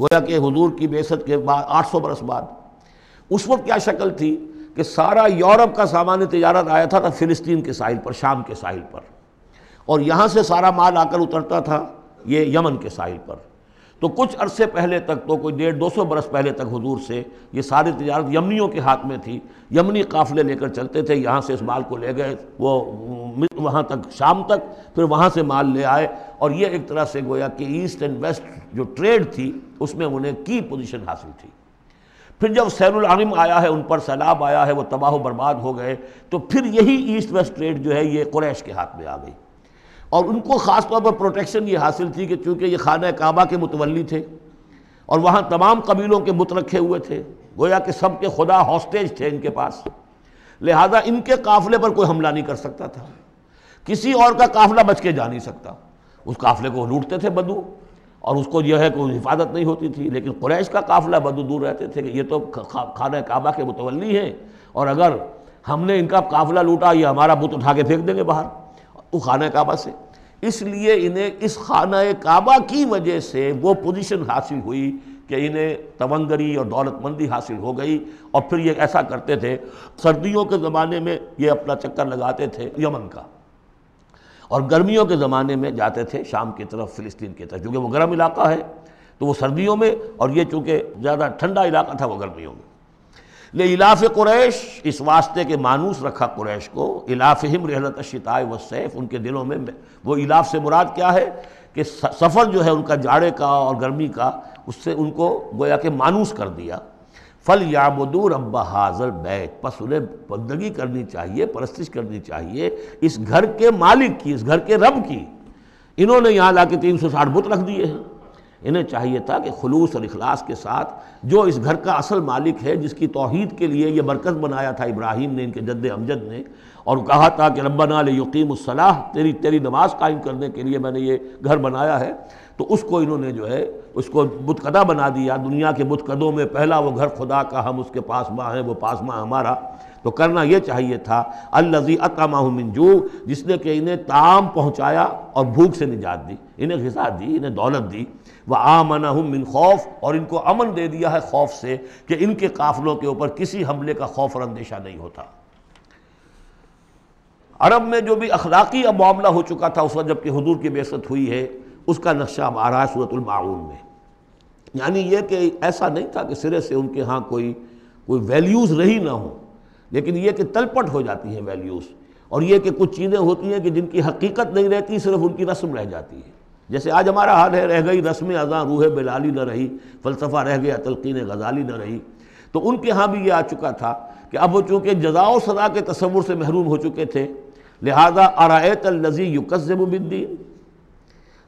गोया कि हजूर की बेसत के बाद, आठ सौ बरस बाद। उस वक्त क्या शक्ल थी? कि सारा यूरोप का सामान्य तजारत आया था, था फ़िलिस्तीन के साहिल पर शाम के साहिल पर। और यहाँ से सारा माल आकर उतरता था ये यमन के साहिल पर। तो कुछ अरसे पहले तक तो कोई डेढ़ दो सौ बरस पहले तक हुजूर से ये सारी तजारत यमनियों के हाथ में थी। यमनी काफ़िले लेकर चलते थे यहाँ से इस माल को ले गए वो वहाँ तक शाम तक फिर वहाँ से माल ले आए। और ये एक तरह से गोया कि ईस्ट एंड वेस्ट जो ट्रेड थी उसमें उन्हें की पोजीशन हासिल थी। फिर जब सैरुलम आया है, उन पर सैलाब आया है, वो तबाह बर्बाद हो गए तो फिर यही ईस्ट वेस्ट ट्रेड जो है, ये कुरैश के हाथ में आ गई। और उनको ख़ास तौर पर प्रोटेक्शन ये हासिल थी कि चूँकि ये खाना काबा के मुतवली थे, और वहाँ तमाम कबीलों के बुत रखे हुए थे, गोया कि सब के खुदा हॉस्टेज थे इनके पास। लिहाजा इनके काफ़िले पर कोई हमला नहीं कर सकता था। किसी और का काफ़िला बच के जा नहीं सकता। उस काफ़िले को लूटते थे बदू और उसको यह है कोई हिफाजत नहीं होती थी, लेकिन कुरैश का काफ़िला बदू दूर रहते थे कि ये तो खाना काबा के मुतवली हैं। और अगर हमने इनका काफ़िला लूटा, ये हमारा बुत उठा के फेंक देंगे बाहर, वो खाना काबा से। इसलिए इन्हें, इस खाना काबा की वजह से वो पोजीशन हासिल हुई कि इन्हें तवंगरी और दौलतमंदी हासिल हो गई। और फिर ये ऐसा करते थे, सर्दियों के ज़माने में ये अपना चक्कर लगाते थे यमन का। और गर्मियों के ज़माने में जाते थे शाम की तरफ़, फ़िलिस्तीन की तरफ़, क्योंकि वो गर्म इलाका है तो वो सर्दियों में और ये चूँकि ज़्यादा ठंडा इलाका था, वो गर्मियों में। ले इलाफ़ कुरैश, इस वास्ते के मानूस रखा कुरैश को इलाफ़िम रहलत शिताए व सैफ, उनके दिलों में वो इलाफ से मुराद क्या है? कि सफ़र जो है उनका जाड़े का और गर्मी का, उससे उनको गोया के मानूस कर दिया। फल याबदू रब्बा हाजर बैत। बस उन्हें बंदगी करनी चाहिए, परस्तिश करनी चाहिए इस घर के मालिक की, इस घर के रब की। इन्होंने यहाँ ला के तीन सौ साठ बुत रख दिए हैं। इन्हें चाहिए था कि खलूस और अखलास के साथ जो इस घर का असल मालिक है, जिसकी तोहद के लिए ये मरकज़ बनाया था इब्राहिम ने, इनके जद्द अमजद ने, और कहा था कि रब्बना यकीमसलाह तेरी तेरी नमाज़ कायम करने के लिए मैंने ये घर बनाया है। तो उसको इन्होंने जो है, उसको बुतकदा बना दिया। दुनिया के बुतकदों में पहला वो घर खुदा का, हम उसके पास माँ हैं, वो पास माँ हमारा। तो करना ये चाहिए था, अल्लजी मिनजू जिसने कि इन्हें ताम पहुँचाया और भूख से निजात दी, इन्हें गजा दी, इन्हें दौलत दी। वह आमना मिन खौफ, और इनको अमन दे दिया है खौफ से कि इनके काफिलों के ऊपर किसी हमले का खौफ और अंदेशा नहीं होता। अरब में जो भी अखलाकी अब मामला हो चुका था, उस वक्त जबकि हदूर की बेसत हुई है उसका नक्शा अब आ रहा है सूरतुलमाउन में। यानी यह कि ऐसा नहीं था कि सिरे से उनके यहाँ कोई कोई वैल्यूज़ रही ना हो, लेकिन यह कि तलपट हो जाती हैं वैल्यूज़ और यह कि कुछ चीज़ें होती हैं कि जिनकी हकीकत नहीं रहती, सिर्फ़ उनकी रस्म रह जाती है। जैसे आज हमारा हाल है, रह गई रस्म अज़ा रूह बिलाली न रही, फ़लसफ़ा रह गया, तलकिन गजाली न रही। तो उनके यहाँ भी ये आ चुका था कि अब वो चूँकि जजाओ सदा के तस्वुर से महरूम हो चुके थे, लिहाजा आरायत लजी युकज़बुद्दीन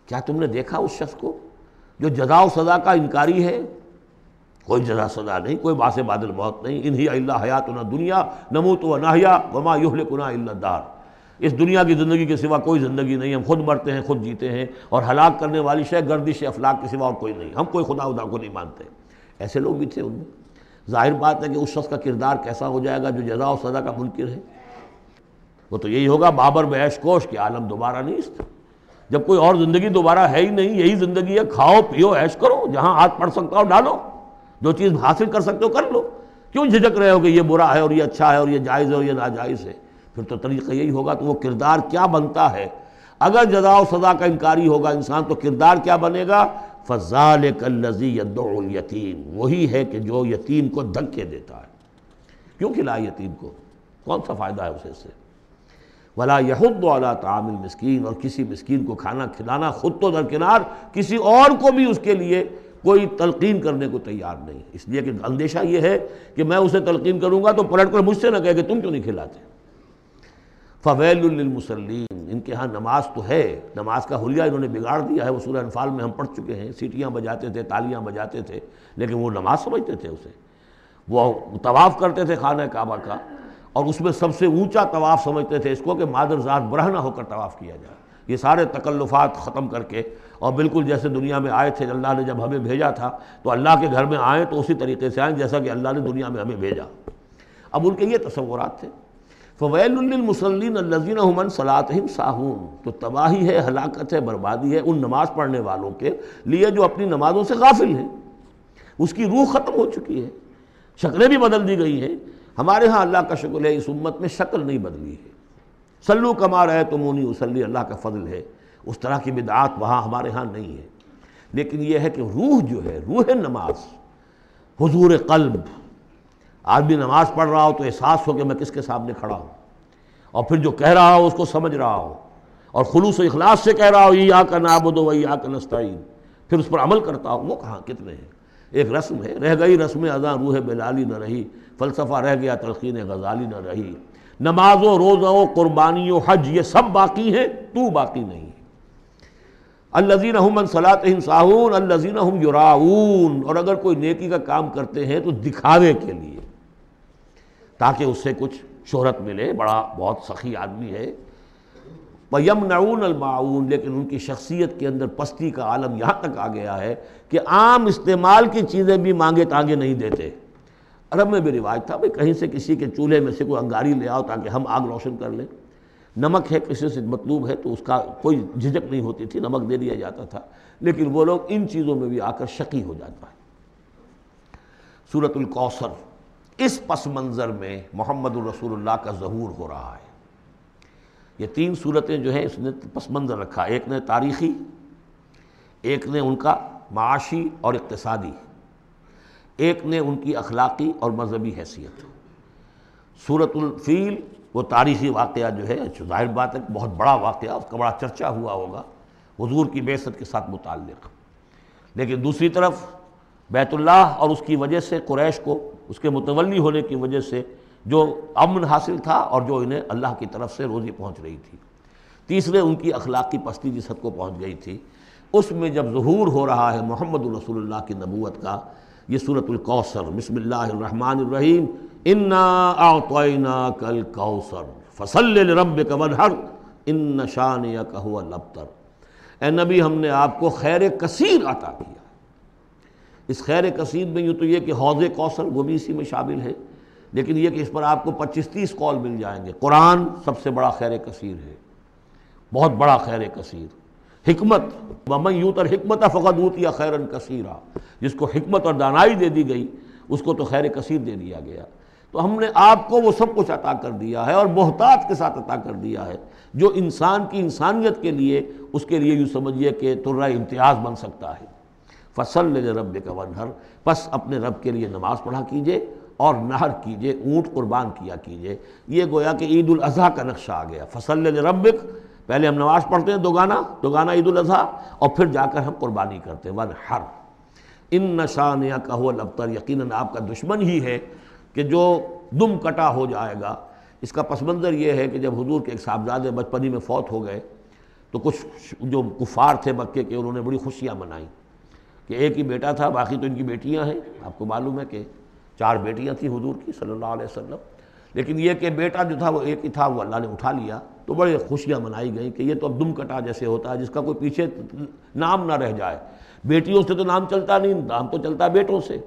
क्या तुमने देखा उस शख्स को? जो जजाओ सदा का इनकारी है। कोई जदा सदा नहीं, कोई बासे बादल मौत नहीं। इन्हीं अल्लाह हयात न दुनिया, नमूत व नाहिया, वमा युहल कुना दार। इस दुनिया की ज़िंदगी के सिवा कोई ज़िंदगी नहीं। हम खुद मरते हैं, खुद जीते हैं और हलाक करने वाली शय गर्दिश अफलाक के सिवा और कोई नहीं। हम कोई खुदा उदा को नहीं मानते। ऐसे लोग भी थे उनमें। ज़ाहिर बात है कि उस शख्स का किरदार कैसा हो जाएगा जो जजा और सदा का मुनकर है? वो तो यही होगा, बाबर बैश कोश के आलम दोबारा नहीं जब कोई और ज़िंदगी दोबारा है ही नहीं, यही ज़िंदगी है, खाओ, पियो, ऐश करो, जहाँ हाथ पढ़ सकता हो डालो, जो चीज़ हासिल कर सकते हो कर लो। क्यों झिझक रहे हो कि ये बुरा है और ये अच्छा है और ये जायज़ है और ये नाजायज़ है? फिर तो तरीका यही होगा तो वो किरदार क्या बनता है? अगर जजा सज़ा का इनकारी होगा इंसान तो किरदार क्या बनेगा? फ़जाल कल्लजी यतीम वही है कि जो यतीम को धक्के देता है। क्यों खिलाए यतीम को? कौन सा फ़ायदा है उसे से वला यहुद वाला तामिल मस्किन, और किसी मस्किन को खाना खिलाना खुद तो दरकिनार, किसी और को भी उसके लिए कोई तलकीन करने को तैयार नहीं। इसलिए कि अंदेशा ये है कि मैं उसे तलकीन करूँगा तो पलट कर मुझसे ना कहे कि तुम क्यों नहीं खिलाते? फ़वैलमसलिन इनके यहाँ नमाज़ तो है, नमाज़ का हुलिया इन्होंने बिगाड़ दिया है, वो सूर्य अनफाल में हम पढ़ चुके हैं, सीटियाँ बजाते थे, तालियाँ बजाते थे, लेकिन वो नमाज़ समझते थे उसे। वो तवाफ़ करते थे खाना काबा का और उसमें सबसे ऊँचा तवाफ़ समझते थे इसको कि मादर ज़ात बरहना होकर तवाफ़ किया जाए। ये सारे तकल्लुफ़ात ख़त्म करके, और बिल्कुल जैसे दुनिया में आए थे, अल्लाह ने जब हमें भेजा था तो अल्लाह के घर में आए तो उसी तरीके से आए, जैसा कि अल्लाह ने दुनिया में हमें भेजा। अब उनके ये तस्वुरात थे। फ़वैलमसलिन लजीन हमन सलातम साहून। तो तबाही है, हलाकत है, बर्बादी है उन नमाज़ पढ़ने वालों के लिए जो अपनी नमाज़ों से गाफिल हैं। उसकी रूह ख़त्म हो चुकी है। शक्लें भी बदल दी गई हैं। हमारे यहाँ अल्लाह का शुक्र है, इस उम्मत में शक्ल नहीं बदली है। सल्लु कमा रहे तो मोनी उसली अल्लाह का फजल है। उस तरह की बिदात वहाँ हमारे यहाँ नहीं है। लेकिन यह है कि रूह जो है, रूह नमाज़, हजूर कल्ब, आदमी नमाज़ पढ़ रहा हो तो एहसास हो कि मैं किसके सामने खड़ा हूँ। और फिर जो कह रहा हो उसको समझ रहा हो। और खलूस इखलास से कह रहा हो ये का नाबुद वही आ का नस्ताइन फिर उस पर अमल करता हो, वो कहाँ, कितने हैं? एक रस्म है। रह गई रस्म अदा रूह बिलाली न रही। फ़लसफ़ा रह गया, तलखीन गजाली न रही। नमाजो रोज़ो कुर्बानी हज, ये सब बाकी हैं, तू बाकी नहीं। है अल्लजीन हम सलात साहून, अल्लजीन हम युराऊन। और अगर कोई नेकी का काम करते हैं तो दिखावे के लिए। ताकि उससे कुछ शोहरत मिले। बड़ा, बहुत सखी आदमी है। यम नऊन अलमाऊन, लेकिन उनकी शख्सियत के अंदर पस्ती का आलम यहाँ तक आ गया है कि आम इस्तेमाल की चीज़ें भी मांगे तांगे नहीं देते। अरब में भी रिवाज था, भाई कहीं से किसी के चूल्हे में से कोई अंगारी ले आओ ताकि हम आग रोशन कर लें। नमक है, किसी से मतलूब है तो उसका कोई झिझक नहीं होती थी, नमक दे दिया जाता था। लेकिन वो लोग इन चीज़ों में भी आकर शकी हो जाता है। सूरतुल कौसर, इस पस मंज़र में मोहम्मद रसूलुल्लाह का जहूर हो रहा है। ये तीन सूरतें जो हैं इसने पस मंज़र रखा। एक ने तारीख़ी, एक ने उनका माशी और इकतसादी। एक ने उनकी अखलाक़ी और मजहबी हैसियत। सूरतुलफ़ील वो तारीख़ी वाक़ जो है ज़ाहिर बात है बहुत बड़ा वाक़ उसका बड़ा चर्चा हुआ होगा, हजूर की बेसत के साथ मुतल लेकिन दूसरी तरफ़, बैतुल्लाह और उसकी वजह से, कुरैश को, उसके मुतवली होने की वजह से जो अमन हासिल था और जो इन्हें अल्लाह की तरफ़ से रोज़ी पहुँच रही थी। तीसरे उनकी अखलाक़ी पस्ती जिस हद को पहुँच गई थी, उसमें जब जहूर हो रहा है मोहम्मद रसूलुल्लाह की नबूत का, ये सूरतुल्कौसर बसमीम इन्ना आतना कल कौसर फ़सल रब कवन हर इन नशान या कहो लबतर। ए नबी, हमने आपको खैर कसीर अता किया। इस खैर कसीर में यूँ तो ये कि हौज़ कौसर, वो भी इसी में शामिल है। लेकिन ये कि इस पर आपको पच्चीस तीस कॉल मिल जाएँगे। कुरान सबसे बड़ा खैर कसीर है। बहुत बड़ा खैर कसीर हमत ममन यूतर हमत फ़कत या खैरन कसीरा। जिसको हमत और दानाई दे दी गई, उसको तो खैर कसीर दे दिया गया। तो हमने आपको वो सब कुछ अता कर दिया है और मोहतात के साथ अता कर दिया है, जो इंसान की इंसानियत के लिए, उसके लिए यूँ समझिए कि तुर्रा इम्तियाज़ बन सकता है। फ़सल रब का वनहर। बस अपने रब के लिए नमाज़ पढ़ा कीजिए। और नहर कीजिए, ऊँट कुर्बान किया कीजिए। ये गोया कि ईद अज़हा का नक्शा आ गया। फ़सल रबिक पहले हम नमाज़ पढ़ते हैं दोगाना दोगाना ईद अज़हा, और फिर जाकर हम कुर्बानी करते हैं। वन हर। इन नशान या कहो लबतर यकीन आपका दुश्मन ही है कि जो दुम कटा हो जाएगा। इसका पस मंज़र ये है कि जब हजूर के एक साहबजादे बचपनी में फौत हो गए तो कुछ जो कुफार थे मक्के के, उन्होंने बड़ी खुशियाँ मनाई कि एक ही बेटा था, बाकी तो इनकी बेटियाँ हैं। आपको मालूम है कि चार बेटियाँ थी हजूर की, सल्लल्लाहु अलैहि वसल्लम। लेकिन ये कि बेटा जो था वो एक ही था, वो अल्लाह ने उठा लिया। तो बड़े खुशियाँ मनाई गई कि ये तो अब दुम कटा जैसे होता है, जिसका कोई पीछे नाम ना रह जाए। बेटियों से तो नाम चलता नहीं, नाम तो चलता बेटों से।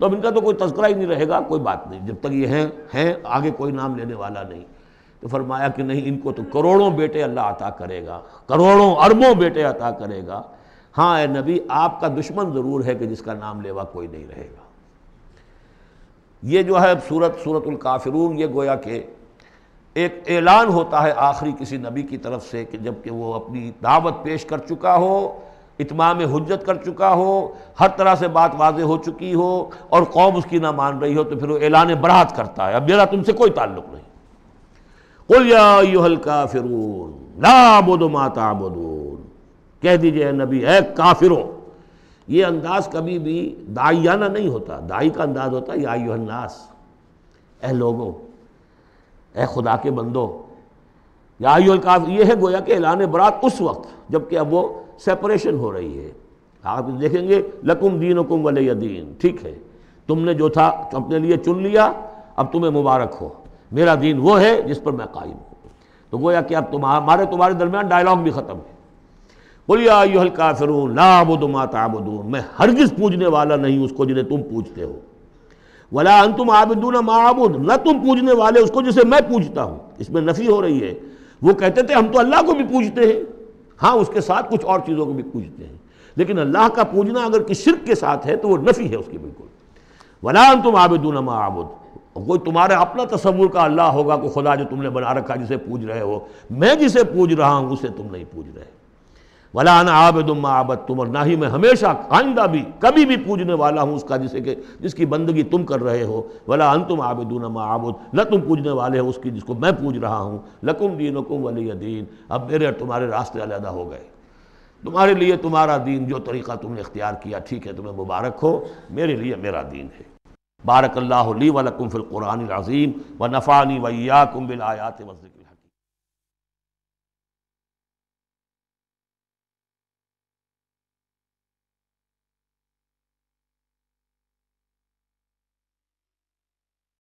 तो अब इनका तो कोई तस्करा ही नहीं रहेगा, कोई बात नहीं। जब तक ये हैं हैं, आगे कोई नाम लेने वाला नहीं। तो फरमाया कि नहीं, इनको तो करोड़ों बेटे अल्लाह अता करेगा, करोड़ों अरबों बेटे अता करेगा। हाँ ए नबी, आपका दुश्मन ज़रूर है कि जिसका नाम लेवा कोई नहीं रहेगा। ये जो है सूरत, सूरतुल काफिरून, ये गोया के एक ऐलान होता है आखिरी किसी नबी की तरफ़ से कि जबकि वो अपनी दावत पेश कर चुका हो, इतमाम हजत कर चुका हो, हर तरह से बात वाज हो चुकी हो और कौम उसकी ना मान रही हो तो फिर वो ऐलान बरात करता है। अब मेरा तुमसे कोई ताल्लुक नहीं। कुल का फिरून लाबुद माता कह दीजिए नबी है काफिरों ये अंदाज कभी भी दाइयाना नहीं होता। दाई का अंदाज होता है, या युहन्नास ए लोगों ए खुदा के बंदो। या ये है गोया के ऐलान बरात उस वक्त, जबकि अब वो सेपरेशन हो रही है। आप देखेंगे, लकुम दीन हुकुम वल दीन, ठीक है। तुमने जो था, अपने लिए चुन लिया, अब तुम्हें मुबारक हो। मेरा दीन वो है जिस पर मैं कायम हूँ। तो गोया कि अब तुम हमारे तुम्हारे दरमियान डायलॉग भी ख़त्म है। बोलिया यूहल काफिरून लाबुदमा ताबुदून, मैं हरगिज़ पूजने वाला नहीं उसको जिन्हें तुम पूछते हो। वला अन तुम आबिदून माबुद, न तुम पूजने वाले उसको जिसे मैं पूछता हूँ। इसमें नफ़ी हो रही है। वो कहते थे, हम तो अल्लाह को भी पूछते हैं। हाँ उसके साथ कुछ और चीज़ों को भी पूजते हैं। लेकिन अल्लाह का पूजना अगर किस शिरक के साथ है तो वो नफ़ी है उसकी बिल्कुल। वला तुम आबिदून माबुद, कोई तुम्हारे अपना तस्वुर का अल्लाह होगा, कोई खुदा जो तुमने बना रखा जिसे पूज रहे हो। मैं जिसे पूज रहा हूँ, उसे तुम नहीं पूज रहे। वलान आबदुम आबद तुम और ना ही मैं हमेशा आइंदा भी, कभी भी पूजने वाला हूँ उसका, जिसे कि, जिसकी बंदगी तुम कर रहे हो। वला अन तुम आबदून आबुद, न तुम पूजने वाले हो उसकी, जिसको मैं पूज रहा हूँ। लकुम दीन वकुम वली दीन। अब मेरे और तुम्हारे रास्ते अलहदा हो गए। तुम्हारे लिए तुम्हारा दीन जो तरीक़ा तुमने इख्तियार किया, ठीक है, तुम्हें मुबारक हो। मेरे लिए मेरा दीन है। बारक अल्लाह ली वलकुम फ़िल कुरान अज़ीम, व नफ़ानी वैया कुम बिल आयात वज़िक